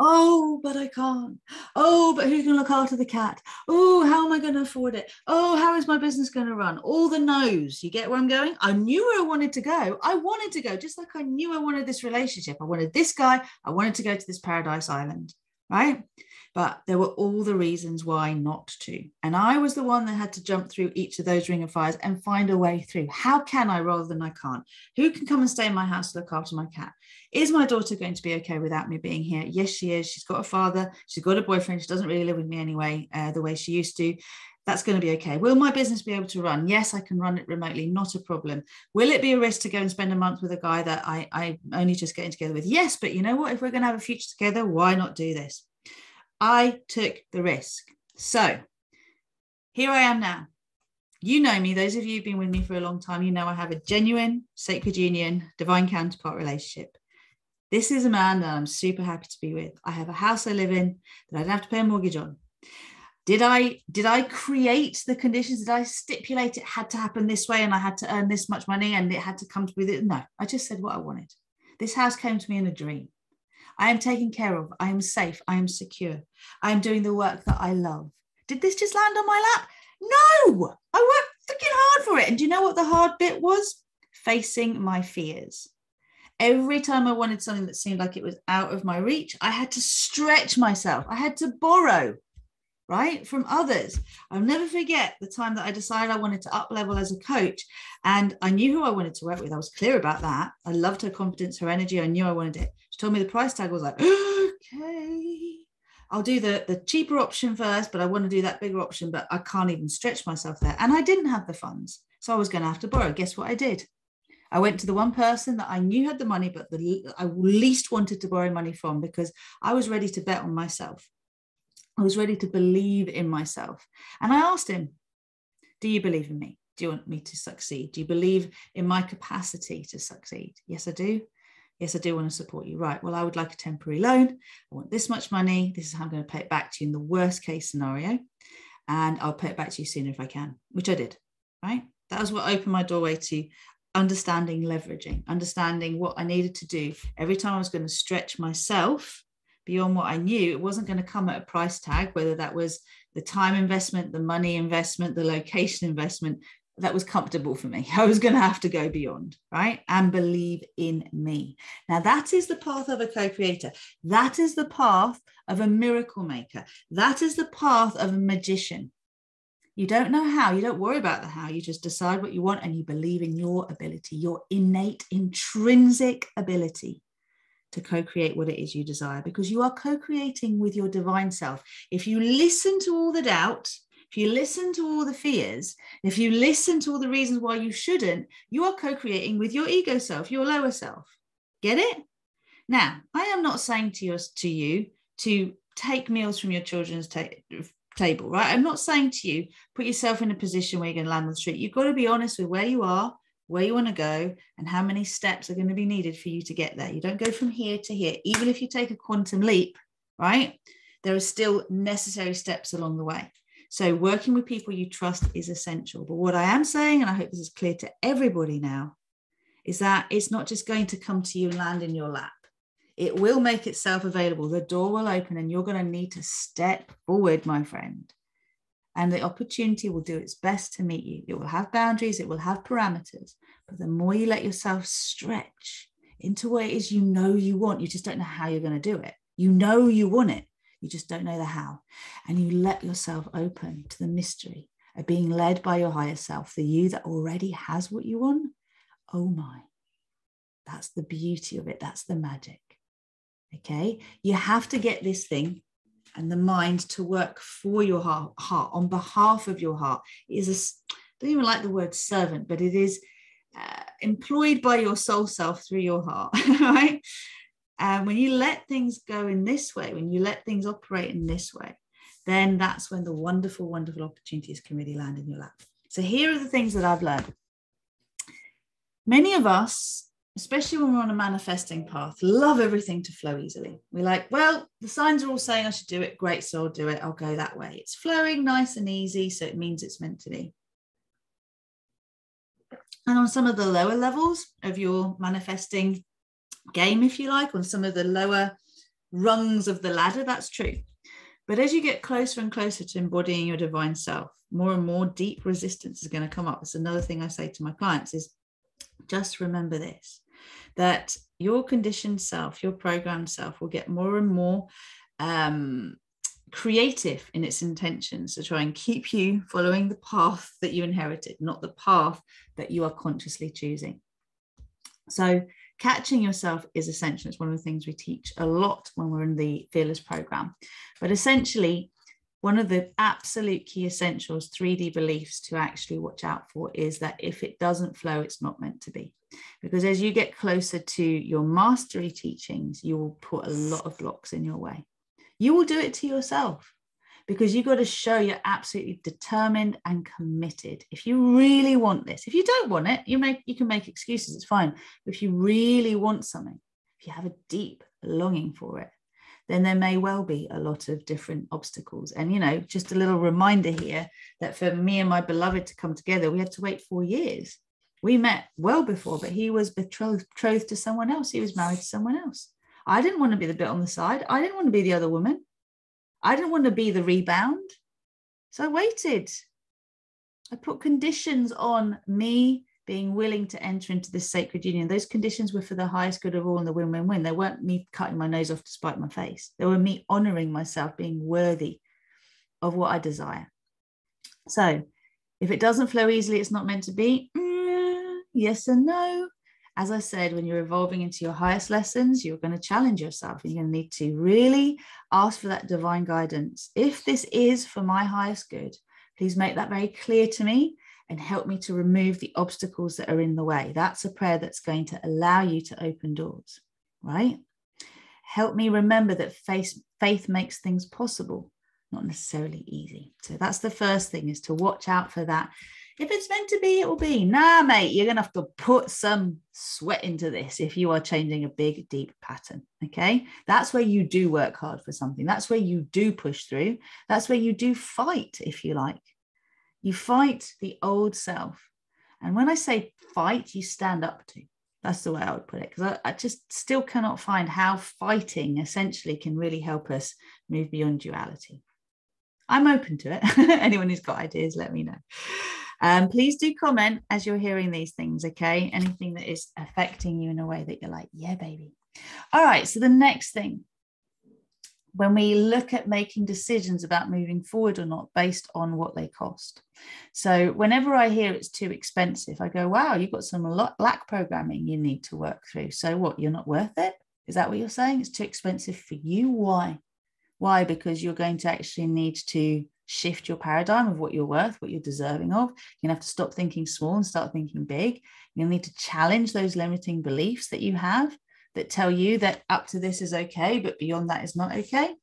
Oh, but I can't. Oh, but who's going to look after the cat? Oh, how am I going to afford it? Oh, how is my business going to run? All the no's. You get where I'm going? I knew where I wanted to go. I wanted to go, just like I knew I wanted this relationship. I wanted this guy. I wanted to go to this paradise island, right? But there were all the reasons why not to. And I was the one that had to jump through each of those ring of fires and find a way through. How can I rather than I can't? Who can come and stay in my house to look after my cat? Is my daughter going to be okay without me being here? Yes, she is. She's got a father, she's got a boyfriend, she doesn't really live with me anyway, uh, the way she used to that's going to be okay. Will my business be able to run? Yes, I can run it remotely, not a problem. Will it be a risk to go and spend a month with a guy that I, I'm only just getting together with? Yes, but you know what? If we're going to have a future together, why not do this? I took the risk. So here I am now. You know me, those of you who've been with me for a long time, you know I have a genuine sacred union, divine counterpart relationship. This is a man that I'm super happy to be with. I have a house I live in that I don't have to pay a mortgage on. Did I did I create the conditions? Did I stipulate it had to happen this way and I had to earn this much money and it had to come to me? No, I just said what I wanted. This house came to me in a dream. I am taken care of. I am safe. I am secure. I am doing the work that I love. Did this just land on my lap? No, I worked freaking hard for it. And do you know what the hard bit was? Facing my fears. Every time I wanted something that seemed like it was out of my reach, I had to stretch myself. I had to borrow, right, from others. I'll never forget the time that I decided I wanted to up level as a coach. And I knew who I wanted to work with. I was clear about that. I loved her confidence, her energy. I knew I wanted it. She told me the price tag. I was like, okay, I'll do the, the cheaper option first, but I want to do that bigger option, but I can't even stretch myself there. And I didn't have the funds. So I was going to have to borrow. Guess what I did? I went to the one person that I knew had the money, but the I least wanted to borrow money from because I was ready to bet on myself. I was ready to believe in myself. And I asked him, Do you believe in me? Do you want me to succeed? Do you believe in my capacity to succeed? Yes, I do. Yes, I do want to support you. Right. Well, I would like a temporary loan. I want this much money. This is how I'm going to pay it back to you in the worst case scenario. And I'll pay it back to you sooner if I can, which I did. Right. That was what opened my doorway to understanding leveraging, understanding what I needed to do. Every time I was going to stretch myself beyond what I knew, it wasn't going to come at a price tag, whether that was the time investment, the money investment, the location investment, that was comfortable for me. I was going to have to go beyond, right? And believe in me. Now, that is the path of a co creator. That is the path of a miracle maker. That is the path of a magician. You don't know how, you don't worry about the how, you just decide what you want and you believe in your ability, your innate, intrinsic ability to co create what it is you desire because you are co creating with your divine self. If you listen to all the doubt, if you listen to all the fears, if you listen to all the reasons why you shouldn't, you are co creating with your ego self, your lower self. Get it? Now, I am not saying to, your, to you to take meals from your children's ta- table, right? I'm not saying to you, put yourself in a position where you're going to land on the street. You've got to be honest with where you are, where you want to go, and how many steps are going to be needed for you to get there. You don't go from here to here. Even if you take a quantum leap, right? There are still necessary steps along the way. So, working with people you trust is essential. But what I am saying, and I hope this is clear to everybody now, is that it's not just going to come to you and land in your lap. It will make itself available. The door will open, and you're going to need to step forward, my friend. and the opportunity will do its best to meet you. It will have boundaries, it will have parameters, but the more you let yourself stretch into what it is you know you want, you just don't know how you're going to do it. You know you want it, you just don't know the how. And you let yourself open to the mystery of being led by your higher self, the you that already has what you want. Oh my, that's the beauty of it. That's the magic. Okay. You have to get this thing and the mind to work for your heart, on behalf of your heart. It is a, I don't even like the word servant, but it is uh, employed by your soul self through your heart, right? And when you let things go in this way, when you let things operate in this way, then that's when the wonderful, wonderful opportunities can really land in your lap. So here are the things that I've learned. Many of us especially when we're on a manifesting path, love everything to flow easily. We're like, well, the signs are all saying I should do it. Great, so I'll do it. I'll go that way. It's flowing nice and easy, so it means it's meant to be. And on some of the lower levels of your manifesting game, if you like, on some of the lower rungs of the ladder, that's true. But as you get closer and closer to embodying your divine self, more and more deep resistance is going to come up. It's another thing I say to my clients is just remember this that your conditioned self, your programmed self, will get more and more um, creative in its intentions to try and keep you following the path that you inherited, not the path that you are consciously choosing. So, catching yourself is essential. It's one of the things we teach a lot when we're in the Fearless program. But essentially, one of the absolute key essentials 3D beliefs to actually watch out for is that if it doesn't flow, it's not meant to be. Because as you get closer to your mastery teachings, you will put a lot of blocks in your way. You will do it to yourself because you've got to show you're absolutely determined and committed. If you really want this, if you don't want it, you make you can make excuses, it's fine. But if you really want something, if you have a deep longing for it, then there may well be a lot of different obstacles. And, you know, just a little reminder here that for me and my beloved to come together, we had to wait four years. We met well before, but he was betrothed, betrothed to someone else. He was married to someone else. I didn't want to be the bit on the side. I didn't want to be the other woman. I didn't want to be the rebound. So I waited. I put conditions on me being willing to enter into this sacred union. Those conditions were for the highest good of all and the win win win. They weren't me cutting my nose off to spite my face, they were me honoring myself, being worthy of what I desire. So, if it doesn't flow easily, it's not meant to be. Mm, yes and no. As I said, when you're evolving into your highest lessons, you're going to challenge yourself. And you're going to need to really ask for that divine guidance. If this is for my highest good, please make that very clear to me and help me to remove the obstacles that are in the way. That's a prayer that's going to allow you to open doors, right? Help me remember that faith, faith makes things possible, not necessarily easy. So that's the first thing is to watch out for that. If it's meant to be, it will be. Nah, mate, you're going to have to put some sweat into this if you are changing a big, deep pattern. Okay. That's where you do work hard for something. That's where you do push through. That's where you do fight, if you like. You fight the old self. And when I say fight, you stand up to. That's the way I would put it. Because I, I, just still cannot find how fighting essentially can really help us move beyond duality. I'm open to it. Anyone who's got ideas, let me know. Um, please do comment as you're hearing these things, okay? Anything that is affecting you in a way that you're like, yeah, baby. All right. So the next thing when we look at making decisions about moving forward or not based on what they cost. So, whenever I hear it's too expensive, I go, wow, you've got some lack programming you need to work through. So, what, you're not worth it? Is that what you're saying? It's too expensive for you? Why? Why? Because you're going to actually need to shift your paradigm of what you're worth, what you're deserving of. You're to have to stop thinking small and start thinking big. To need to challenge those limiting beliefs that you have that tell you that up to this is okay, but beyond that is not okay?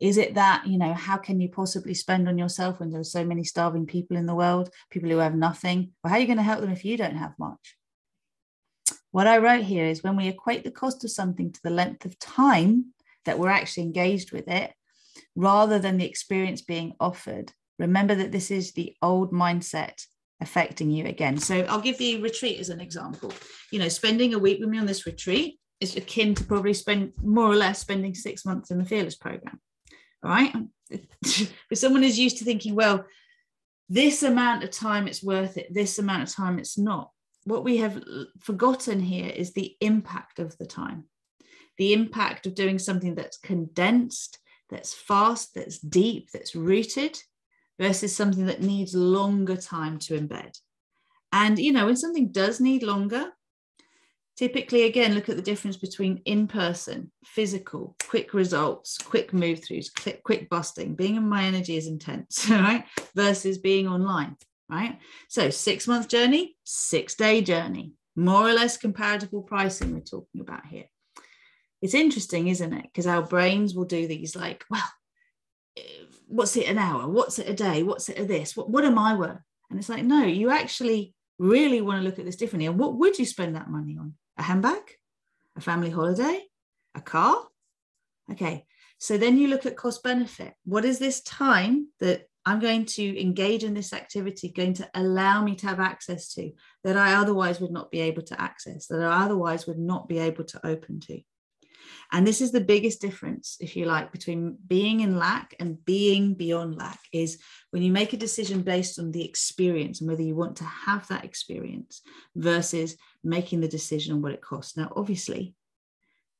Is it that, you know, how can you possibly spend on yourself when there are so many starving people in the world, people who have nothing? Well, how are you going to help them if you don't have much? What I wrote here is when we equate the cost of something to the length of time that we're actually engaged with it, rather than the experience being offered, remember that this is the old mindset affecting you again. So I'll give the retreat as an example. You know, spending a week with me on this retreat is akin to probably spend more or less spending six months in the fearless program right? if someone is used to thinking, well, this amount of time it's worth it, this amount of time it's not. What we have forgotten here is the impact of the time, the impact of doing something that's condensed, that's fast, that's deep, that's rooted, versus something that needs longer time to embed. And, you know, when something does need longer, typically, again, look at the difference between in person, physical, quick results, quick move throughs, quick, quick busting. Being in my energy is intense, right? Versus being online, right? So, six month journey, six day journey, more or less comparable pricing we're talking about here. It's interesting, isn't it? Because our brains will do these like, well, what's it an hour? What's it a day? What's it a this? What, what am I worth? And it's like, no, you actually really want to look at this differently. And what would you spend that money on? A handbag? A family holiday? A car? Okay. So then you look at cost benefit. What is this time that I'm going to engage in this activity going to allow me to have access to that I otherwise would not be able to access, that I otherwise would not be able to open to? And this is the biggest difference, if you like, between being in lack and being beyond lack is when you make a decision based on the experience and whether you want to have that experience versus making the decision on what it costs. Now, obviously,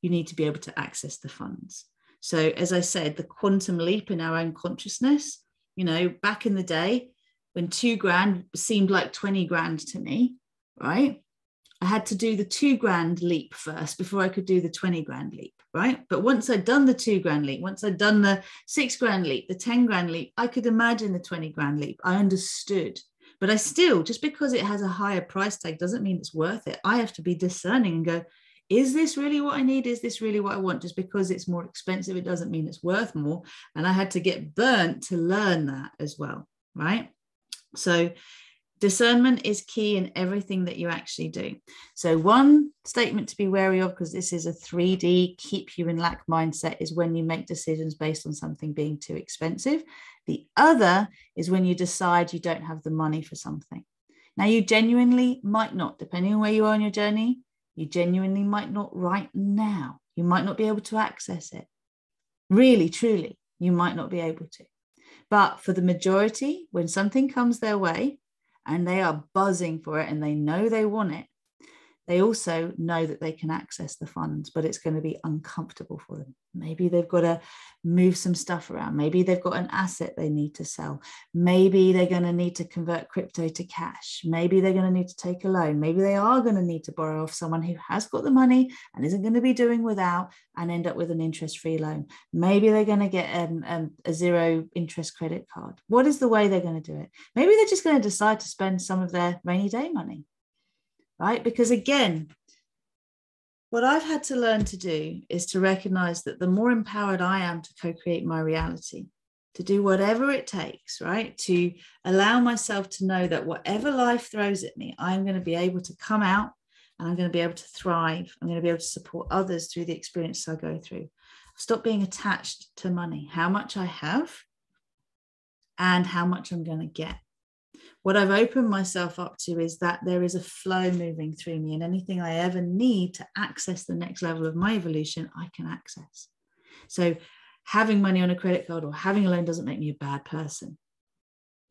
you need to be able to access the funds. So, as I said, the quantum leap in our own consciousness, you know, back in the day when two grand seemed like 20 grand to me, right? I had to do the two grand leap first before I could do the 20 grand leap, right? But once I'd done the two grand leap, once I'd done the six grand leap, the 10 grand leap, I could imagine the 20 grand leap. I understood. But I still, just because it has a higher price tag doesn't mean it's worth it. I have to be discerning and go, is this really what I need? Is this really what I want? Just because it's more expensive, it doesn't mean it's worth more. And I had to get burnt to learn that as well, right? So discernment is key in everything that you actually do. So, one statement to be wary of, because this is a 3D keep you in lack mindset, is when you make decisions based on something being too expensive. The other is when you decide you don't have the money for something. Now, you genuinely might not, depending on where you are on your journey, you genuinely might not right now. You might not be able to access it. Really, truly, you might not be able to. But for the majority, when something comes their way, and they are buzzing for it and they know they want it, they also know that they can access the funds, but it's going to be uncomfortable for them. Maybe they've got to move some stuff around. Maybe they've got an asset they need to sell. Maybe they're going to need to convert crypto to cash. Maybe they're going to need to take a loan. Maybe they are going to need to borrow off someone who has got the money and isn't going to be doing without and end up with an interest free loan. Maybe they're going to get um, um, a zero interest credit card. What is the way they're going to do it? Maybe they're just going to decide to spend some of their rainy day money right? Because again, what I've had to learn to do is to recognize that the more empowered I am to co create my reality, to do whatever it takes, right? To allow myself to know that whatever life throws at me, I'm going to be able to come out and I'm going to be able to thrive. I'm going to be able to support others through the experience I go through. Stop being attached to money, how much I have and how much I'm going to get what I've opened myself up to is that there is a flow moving through me, and anything I ever need to access the next level of my evolution, I can access. So, having money on a credit card or having a loan doesn't make me a bad person.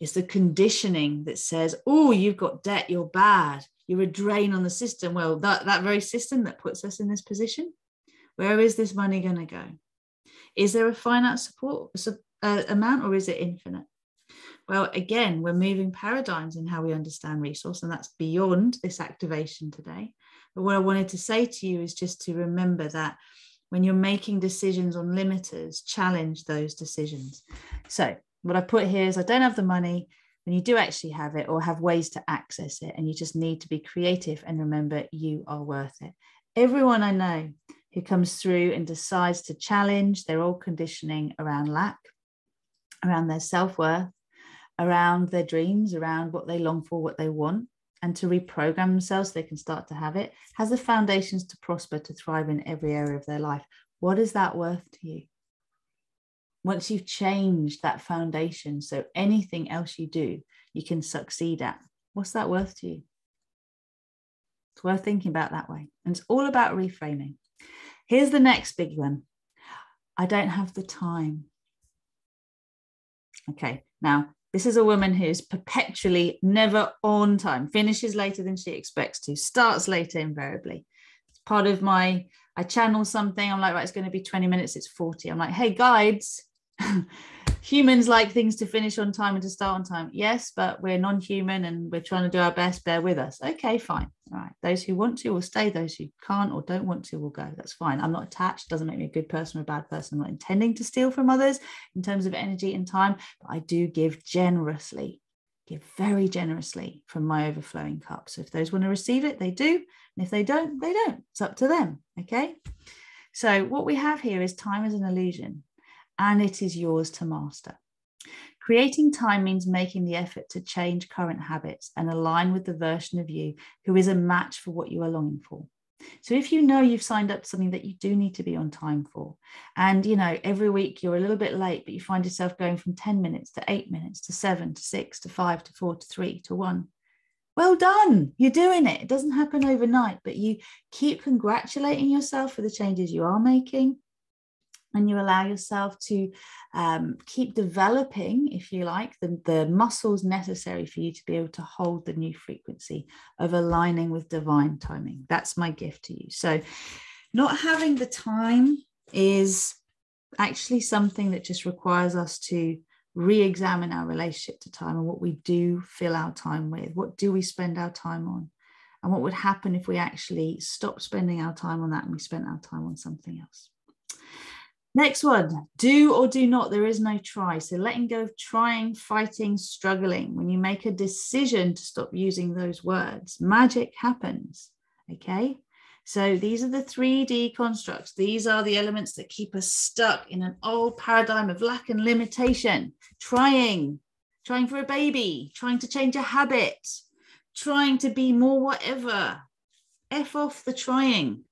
It's the conditioning that says, oh, you've got debt, you're bad, you're a drain on the system. Well, that, that very system that puts us in this position, where is this money going to go? Is there a finance support uh, amount or is it infinite? Well, again, we're moving paradigms in how we understand resource, and that's beyond this activation today. But what I wanted to say to you is just to remember that when you're making decisions on limiters, challenge those decisions. So, what I put here is I don't have the money. When you do actually have it, or have ways to access it, and you just need to be creative and remember you are worth it. Everyone I know who comes through and decides to challenge their old conditioning around lack, around their self worth, around their dreams, around what they long for, what they want, and to reprogram themselves so they can start to have it, has the foundations to prosper, to thrive in every area of their life. What is that worth to you? Once you've changed that foundation, so anything else you do, you can succeed at, what's that worth to you? It's worth thinking about that way. And it's all about reframing. Here's the next big one I don't have the time. Okay, now this is a woman who's perpetually never on time, finishes later than she expects to, starts later invariably. It's part of my, I channel something. I'm like, right, it's going to be 20 minutes, it's 40. I'm like, hey, guides, humans like things to finish on time and to start on time. Yes, but we're non human and we're trying to do our best. Bear with us. Okay, fine. All right. Those who want to will stay. Those who can't or don't want to will go. That's fine. I'm not attached. Doesn't make me a good person or a bad person. I'm not intending to steal from others in terms of energy and time, but I do give generously, give very generously from my overflowing cup. So if those want to receive it, they do. And if they don't, they don't. It's up to them. Okay. So what we have here is time as an illusion and it is yours to master. Creating time means making the effort to change current habits and align with the version of you who is a match for what you are longing for. So if you know you've signed up to something that you do need to be on time for, and you know every week you're a little bit late, but you find yourself going from 10 minutes to eight minutes to seven to six to five to four to three to one. Well done, you're doing it. It doesn't happen overnight, but you keep congratulating yourself for the changes you are making and you allow yourself to um, keep developing, if you like, the, the muscles necessary for you to be able to hold the new frequency of aligning with divine timing. That's my gift to you. So, not having the time is actually something that just requires us to re examine our relationship to time and what we do fill our time with. What do we spend our time on? And what would happen if we actually stopped spending our time on that and we spent our time on something else? Next one, do or do not. There is no try. So letting go of trying, fighting, struggling. When you make a decision to stop using those words, magic happens. Okay. So these are the 3D constructs. These are the elements that keep us stuck in an old paradigm of lack and limitation. Trying, trying for a baby, trying to change a habit, trying to be more whatever. F off the trying.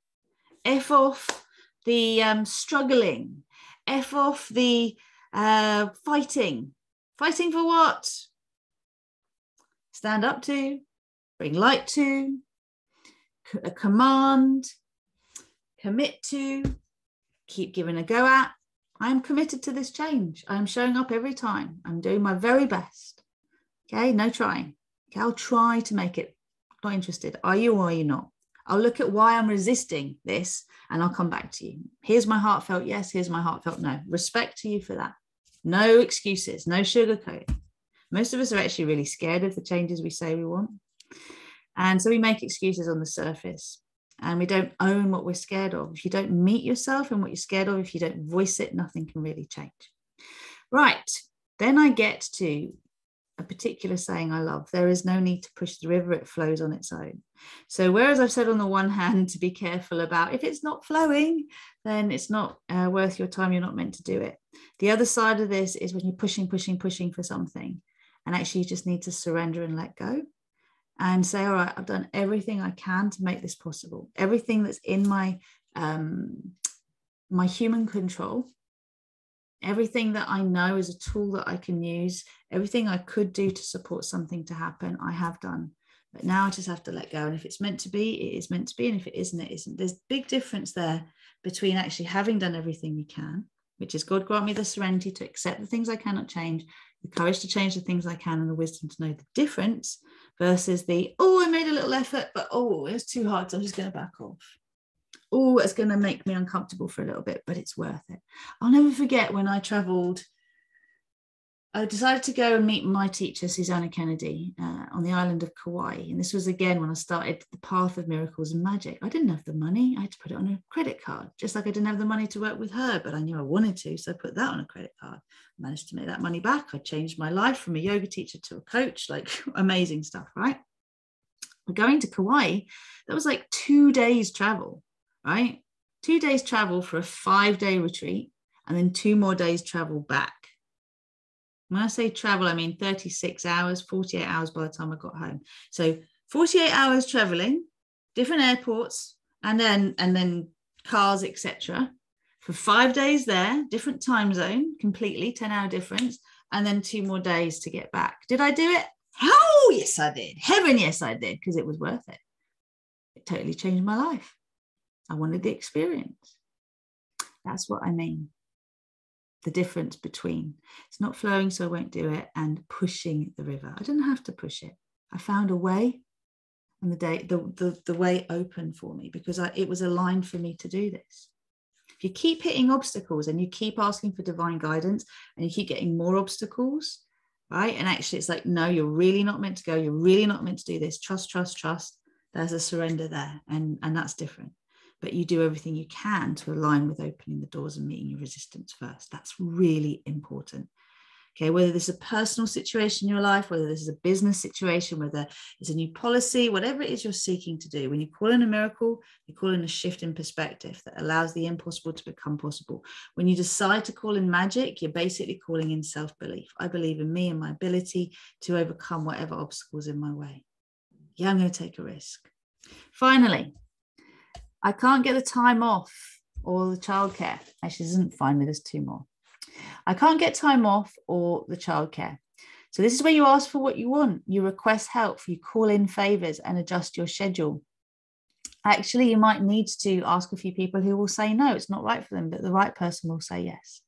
F off the um, struggling, F off the uh, fighting. Fighting for what? Stand up to, bring light to, a command, commit to, keep giving a go at. I am committed to this change. I am showing up every time. I'm doing my very best. Okay, no trying. Okay, I'll try to make it. Not interested. Are you or are you not? I'll look at why I'm resisting this and I'll come back to you. Here's my heartfelt yes, here's my heartfelt no. Respect to you for that. No excuses, no sugarcoating. Most of us are actually really scared of the changes we say we want. And so we make excuses on the surface and we don't own what we're scared of. If you don't meet yourself and what you're scared of, if you don't voice it, nothing can really change. Right. Then I get to a particular saying I love there is no need to push the river, it flows on its own. So, whereas I've said on the one hand to be careful about if it's not flowing, then it's not uh, worth your time, you're not meant to do it. The other side of this is when you're pushing, pushing, pushing for something, and actually you just need to surrender and let go and say, All right, I've done everything I can to make this possible, everything that's in my um, my human control everything that I know is a tool that I can use, everything I could do to support something to happen, I have done. But now I just have to let go. And if it's meant to be, it is meant to be. And if it isn't, it isn't. There's a big difference there between actually having done everything you can, which is God grant me the serenity to accept the things I cannot change, the courage to change the things I can, and the wisdom to know the difference versus the, oh, I made a little effort, but oh, it's too hard. So I'm just going to back off oh, it's going to make me uncomfortable for a little bit, but it's worth it. I'll never forget when I traveled. I decided to go and meet my teacher, Susanna Kennedy, uh, on the island of Kauai. And this was again when I started the path of miracles and magic. I didn't have the money, I had to put it on a credit card, just like I didn't have the money to work with her, but I knew I wanted to. So I put that on a credit card. Managed to make that money back. I changed my life from a yoga teacher to a coach, like amazing stuff, right? Going to Kauai, that was like two days travel right? Two days travel for a five day retreat, and then two more days travel back. When I say travel, I mean 36 hours, 48 hours by the time I got home. So 48 hours traveling, different airports, and then and then cars, etc. For five days there, different time zone, completely 10 hour difference, and then two more days to get back. Did I do it? Oh, yes, I did. Heaven, yes, I did, because it was worth it. It totally changed my life. I wanted the experience. That's what I mean. the difference between it's not flowing, so I won't do it, and pushing the river. I didn't have to push it. I found a way, and the day the the, the way opened for me because I, it was aligned for me to do this. If you keep hitting obstacles and you keep asking for divine guidance and you keep getting more obstacles, right? And actually, it's like, no, you're really not meant to go. You're really not meant to do this. Trust, trust, trust. There's a surrender there, and and that's different but you do everything you can to align with opening the doors and meeting your resistance first. That's really important. Okay, whether this is a personal situation in your life, whether this is a business situation, whether it's a new policy, whatever it is you're seeking to do, when you call in a miracle, you call in a shift in perspective that allows the impossible to become possible. When you decide to call in magic, you're basically calling in self belief. I believe in me and my ability to overcome whatever obstacles in my way. Yeah, I'm going to take a risk. Finally, I can't get the time off or the childcare. Actually, doesn't find me, there's two more. I can't get time off or the childcare. So this is where you ask for what you want. You request help, you call in favors and adjust your schedule. Actually, you might need to ask a few people who will say no, it's not right for them, but the right person will say yes.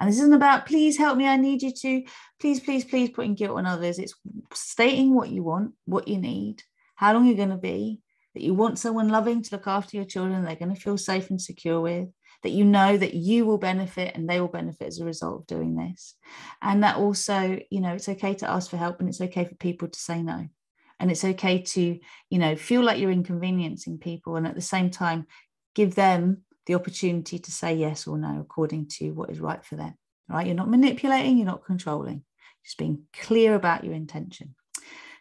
And this isn't about, please help me, I need you to, please, please, please, putting guilt on others. It's stating what you want, what you need, how long you're going to be, that you want someone loving to look after your children they're going to feel safe and secure with that you know that you will benefit and they will benefit as a result of doing this. And that also you know it's okay to ask for help and it's okay for people to say no. And it's okay to you know feel like you're inconveniencing people and at the same time give them the opportunity to say yes or no according to what is right for them right? You're not manipulating you're not controlling just being clear about your intention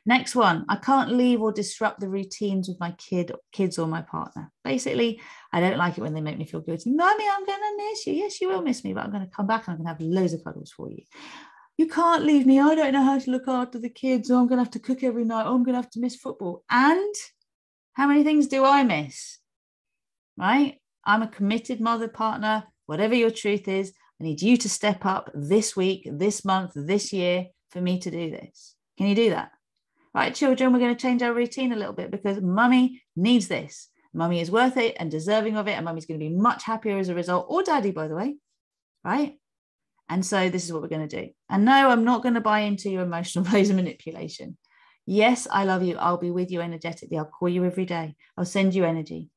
Next one, I can't leave or disrupt the routines with my kid, kids or my partner. Basically, I don't like it when they make me feel guilty. Mommy, I'm going to miss you. Yes, you will miss me, but I'm going to come back and I'm going to have loads of cuddles for you. You can't leave me. I don't know how to look after the kids. Or I'm going to have to cook every night. Or I'm going to have to miss football. And how many things do I miss? Right? I'm a committed mother, partner, whatever your truth is. I need you to step up this week, this month, this year for me to do this. Can you do that? Right, children, we're going to change our routine a little bit because mummy needs this. Mummy is worth it and deserving of it, and mummy's going to be much happier as a result, or daddy, by the way, right? And so this is what we're going to do. And no, I'm not going to buy into your emotional plays and manipulation. Yes, I love you. I'll be with you energetically. I'll call you every day. I'll send you energy.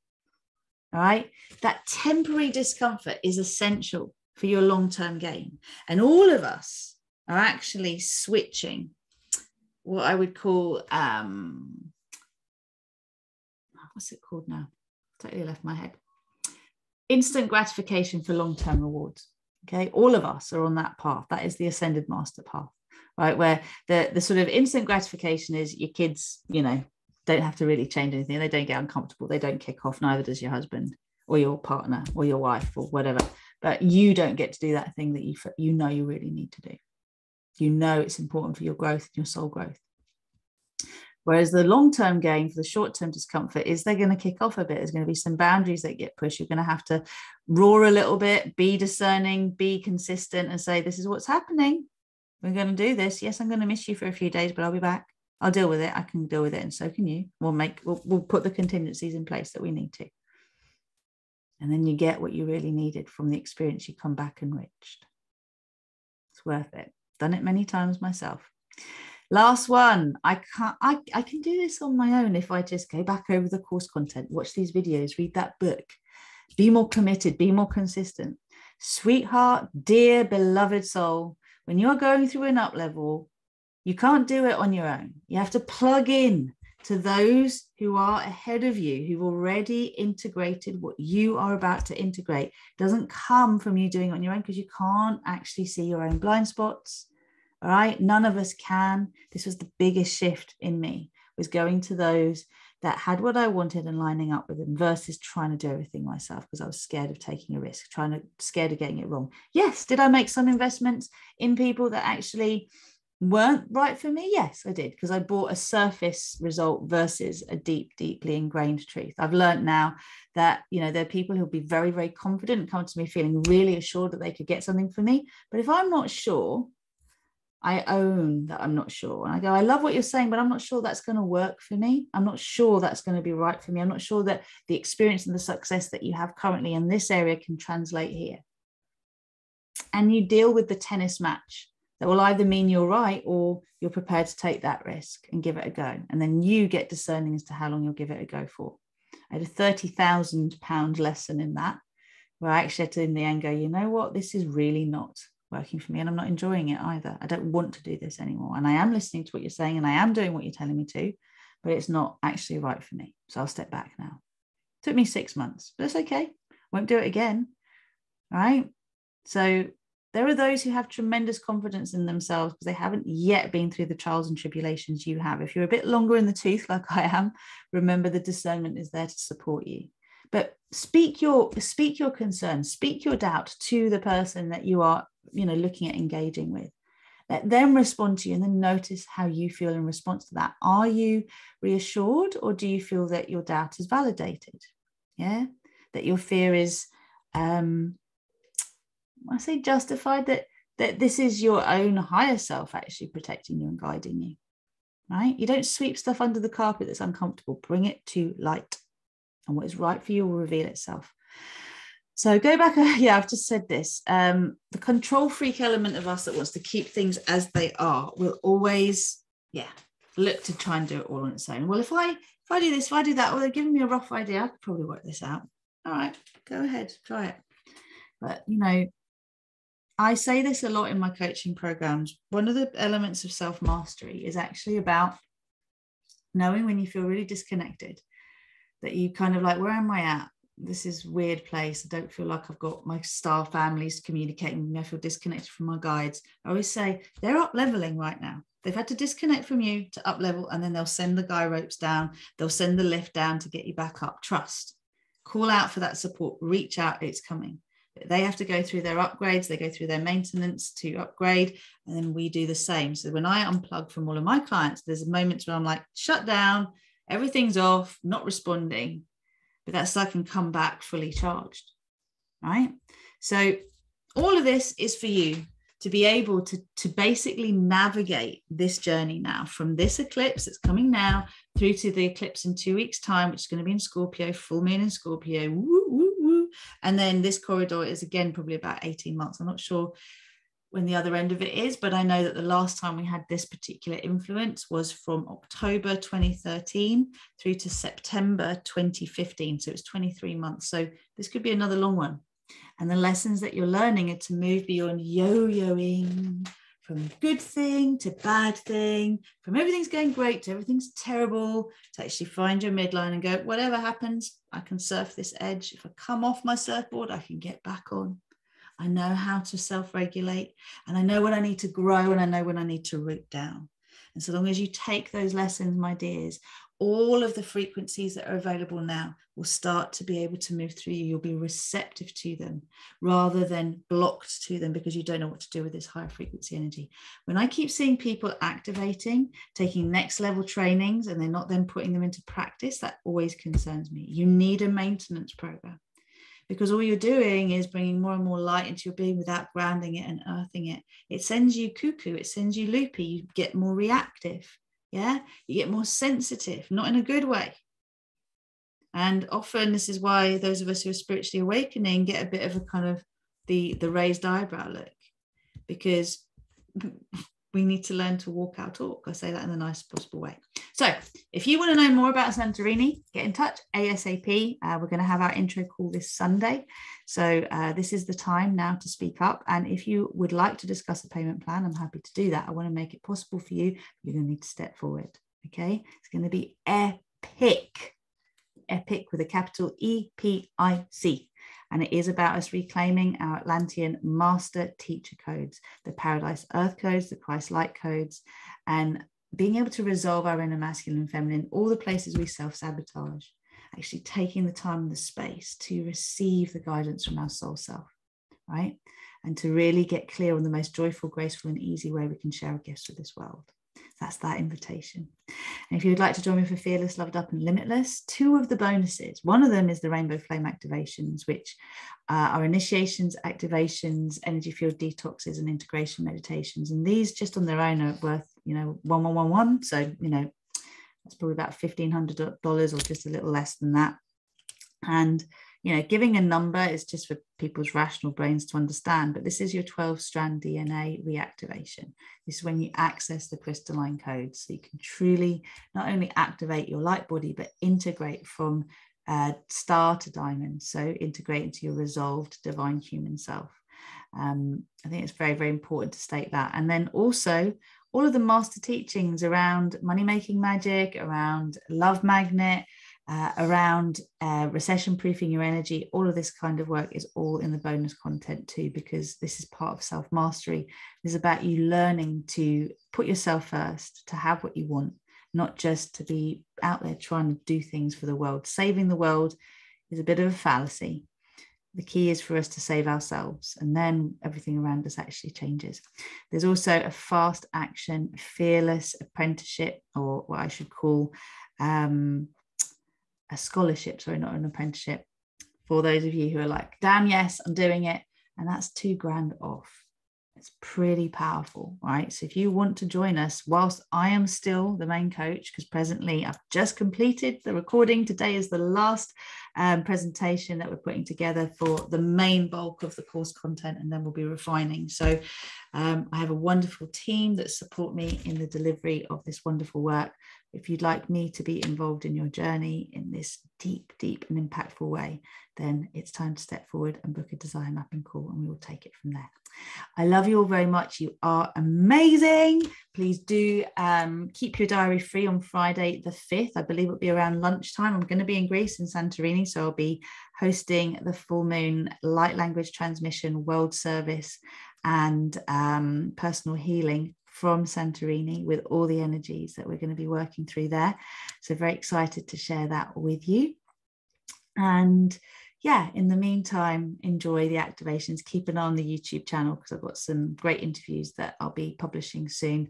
All right. That temporary discomfort is essential for your long term gain. And all of us are actually switching what I would call um, what's it called now? Totally left my head. Instant gratification for long-term rewards. Okay, all of us are on that path. That is the ascended master path, right? Where the the sort of instant gratification is your kids, you know, don't have to really change anything. They don't get uncomfortable. They don't kick off. Neither does your husband or your partner or your wife or whatever. But you don't get to do that thing that you you know you really need to do you know it's important for your growth and your soul growth. Whereas the long term gain for the short term discomfort is they're going to kick off a bit. There's going to be some boundaries that get pushed. You're going to have to roar a little bit, be discerning, be consistent, and say, This is what's happening. We're going to do this. Yes, I'm going to miss you for a few days, but I'll be back. I'll deal with it. I can deal with it, and so can you. We'll make we'll, we'll put the contingencies in place that we need to. And then you get what you really needed from the experience you come back enriched. It's worth it done it many times myself. Last one, I can't, I, I can do this on my own if I just go back over the course content, watch these videos, read that book, be more committed, be more consistent. Sweetheart, dear beloved soul, when you're going through an up level, you can't do it on your own. You have to plug in to those who are ahead of you, who've already integrated what you are about to integrate. It doesn't come from you doing it on your own because you can't actually see your own blind spots. Right. None of us can. This was the biggest shift in me was going to those that had what I wanted and lining up with them versus trying to do everything myself because I was scared of taking a risk, trying to scared of getting it wrong. Yes, did I make some investments in people that actually weren't right for me? Yes, I did because I bought a surface result versus a deep, deeply ingrained truth. I've learned now that you know there are people who'll be very, very confident come to me feeling really assured that they could get something for me. But if I'm not sure, I own that I'm not sure. And I go, I love what you're saying, but I'm not sure that's going to work for me. I'm not sure that's going to be right for me. I'm not sure that the experience and the success that you have currently in this area can translate here. and you deal with the tennis match that will either mean you're right or you're prepared to take that risk and give it a go. And then you get discerning as to how long you'll give it a go for. I had a £30,000 lesson in that, where I actually had to, in the end, go, you know what, this is really not working for me and I'm not enjoying it either. I don't want to do this anymore. And I am listening to what you're saying and I am doing what you're telling me to, but it's not actually right for me. So I'll step back now. Took me six months, but it's okay. Won't do it again. Right. So there are those who have tremendous confidence in themselves because they haven't yet been through the trials and tribulations you have. If you're a bit longer in the tooth, like I am, remember the discernment is there to support you. But speak your speak your concern, speak your doubt to the person that you are, you know, looking at engaging with. Let them respond to you and then notice how you feel in response to that. Are you reassured or do you feel that your doubt is validated? Yeah, that your fear is um I say justified that that this is your own higher self actually protecting you and guiding you. Right? You don't sweep stuff under the carpet that's uncomfortable. Bring it to light. And what is right for you will reveal itself. So go back. Yeah, I've just said this. Um, the control freak element of us that wants to keep things as they are will always, yeah, look to try and do it all on its own. Well, if I if I do this, if I do that, well, they're giving me a rough idea. I could probably work this out. All right, go ahead, try it. But you know, I say this a lot in my coaching programs. One of the elements of self mastery is actually about knowing when you feel really disconnected, that you kind of like, where am I at? This is weird place. I don't feel like I've got my star families communicating. I feel disconnected from my guides. I always say they're up leveling right now. They've had to disconnect from you to up level, and then they'll send the guy ropes down. They'll send the lift down to get you back up. Trust. Call out for that support. Reach out. It's coming they have to go through their upgrades, they go through their maintenance to upgrade, and then we do the same. So when I unplug from all of my clients, there's moments where I'm like, shut down, everything's off, not responding, but that's so I can come back fully charged. Right. So all of this is for you to be able to, to basically navigate this journey now from this eclipse that's coming now through to the eclipse in two weeks' time, which is going to be in Scorpio, full moon in Scorpio. Woo, woo, woo. And then this corridor is again probably about 18 months. I'm not sure when the other end of it is, but I know that the last time we had this particular influence was from October 2013 through to September 2015. So it's 23 months. So this could be another long one. And the lessons that you're learning are to move beyond yo yoing from good thing to bad thing, from everything's going great to everything's terrible, to actually find your midline and go, whatever happens, I can surf this edge. If I come off my surfboard, I can get back on. I know how to self regulate and I know when I need to grow and I know when I need to root down. And so long as you take those lessons, my dears, all of the frequencies that are available now will start to be able to move through you. You'll be receptive to them rather than blocked to them because you don't know what to do with this higher frequency energy. When I keep seeing people activating, taking next level trainings, and they're not then putting them into practice, that always concerns me. You need a maintenance program because all you're doing is bringing more and more light into your being without grounding it and earthing it. It sends you cuckoo, it sends you loopy, you get more reactive. Yeah? You get more sensitive. Not in a good way. And often this is why those of us who are spiritually awakening get a bit of a kind of the the raised eyebrow look. Because we need to learn to walk our talk. I say that in the nicest possible way. So, if you want to know more about Santorini, get in touch ASAP. Uh, we're going to have our intro call this Sunday. So, uh, this is the time now to speak up. And if you would like to discuss a payment plan, I'm happy to do that. I want to make it possible for you. You're going to need to step forward. Okay. It's going to be epic, epic with a capital E P I C and it is about us reclaiming our Atlantean master teacher codes, the Paradise Earth codes, the Christ Light codes, and being able to resolve our inner masculine and feminine, all the places we self sabotage, actually taking the time and the space to receive the guidance from our soul self, right? And to really get clear on the most joyful, graceful, and easy way we can share our gifts with this world that's that invitation. And if you would like to join me for Fearless, Loved Up, and Limitless, two of the bonuses. One of them is the Rainbow Flame activations, which uh, are initiations, activations, energy field detoxes, and integration meditations. And these, just on their own, are worth you know one one one one. So you know that's probably about fifteen hundred dollars or just a little less than that. And you know, giving a number is just for people's rational brains to understand, but this is your 12 strand DNA reactivation. This is when you access the crystalline code. So you can truly not only activate your light body, but integrate from uh, star to diamond. So integrate into your resolved divine human self. Um, I think it's very, very important to state that. And then also, all of the master teachings around money making magic, around love magnet, uh, around uh, recession proofing your energy, all of this kind of work is all in the bonus content too, because this is part of self mastery. It's about you learning to put yourself first, to have what you want, not just to be out there trying to do things for the world. Saving the world is a bit of a fallacy. The key is for us to save ourselves, and then everything around us actually changes. There's also a fast action, fearless apprenticeship, or what I should call um, a scholarship, sorry, not an apprenticeship, for those of you who are like, damn, yes, I'm doing it. And that's two grand off. It's pretty powerful, right? So if you want to join us, whilst I am still the main coach, because presently I've just completed the recording, today is the last um, presentation that we're putting together for the main bulk of the course content, and then we'll be refining. So um, I have a wonderful team that support me in the delivery of this wonderful work. If you'd like me to be involved in your journey in this deep, deep, and impactful way, then it's time to step forward and book a Desire Mapping call, and we will take it from there. I love you all very much. You are amazing. Please do um, keep your diary free on Friday, the 5th. I believe it'll be around lunchtime. I'm going to be in Greece in Santorini, so I'll be hosting the full moon light language transmission world service and um, personal healing from Santorini with all the energies that we're going to be working through there. So, very excited to share that with you. And yeah, in the meantime, enjoy the activations. Keep an eye on the YouTube channel because I've got some great interviews that I'll be publishing soon.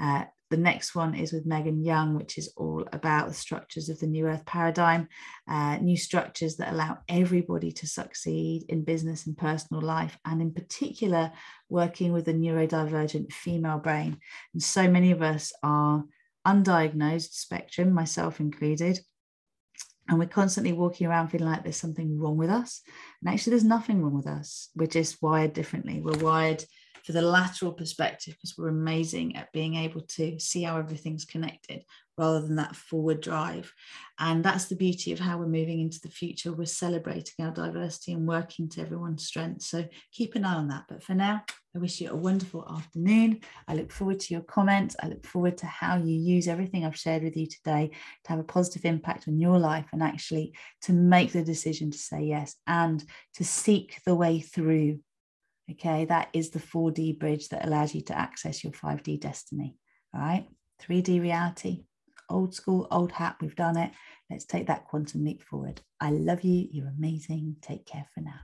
Uh, the next one is with Megan Young, which is all about the structures of the New Earth paradigm, uh, new structures that allow everybody to succeed in business and personal life, and in particular, working with the neurodivergent female brain. And so many of us are undiagnosed spectrum, myself included. And we're constantly walking around feeling like there's something wrong with us. And actually, there's nothing wrong with us. We're just wired differently. We're wired for the lateral perspective because we're amazing at being able to see how everything's connected rather than that forward drive. And that's the beauty of how we're moving into the future. We're celebrating our diversity and working to everyone's strengths. So keep an eye on that. But for now, I wish you a wonderful afternoon. I look forward to your comments. I look forward to how you use everything I've shared with you today to have a positive impact on your life and actually to make the decision to say yes and to seek the way through Okay, that is the 4D bridge that allows you to access your 5D destiny. All right, 3D reality, old school, old hat, we've done it. Let's take that quantum leap forward. I love you. You're amazing. Take care for now.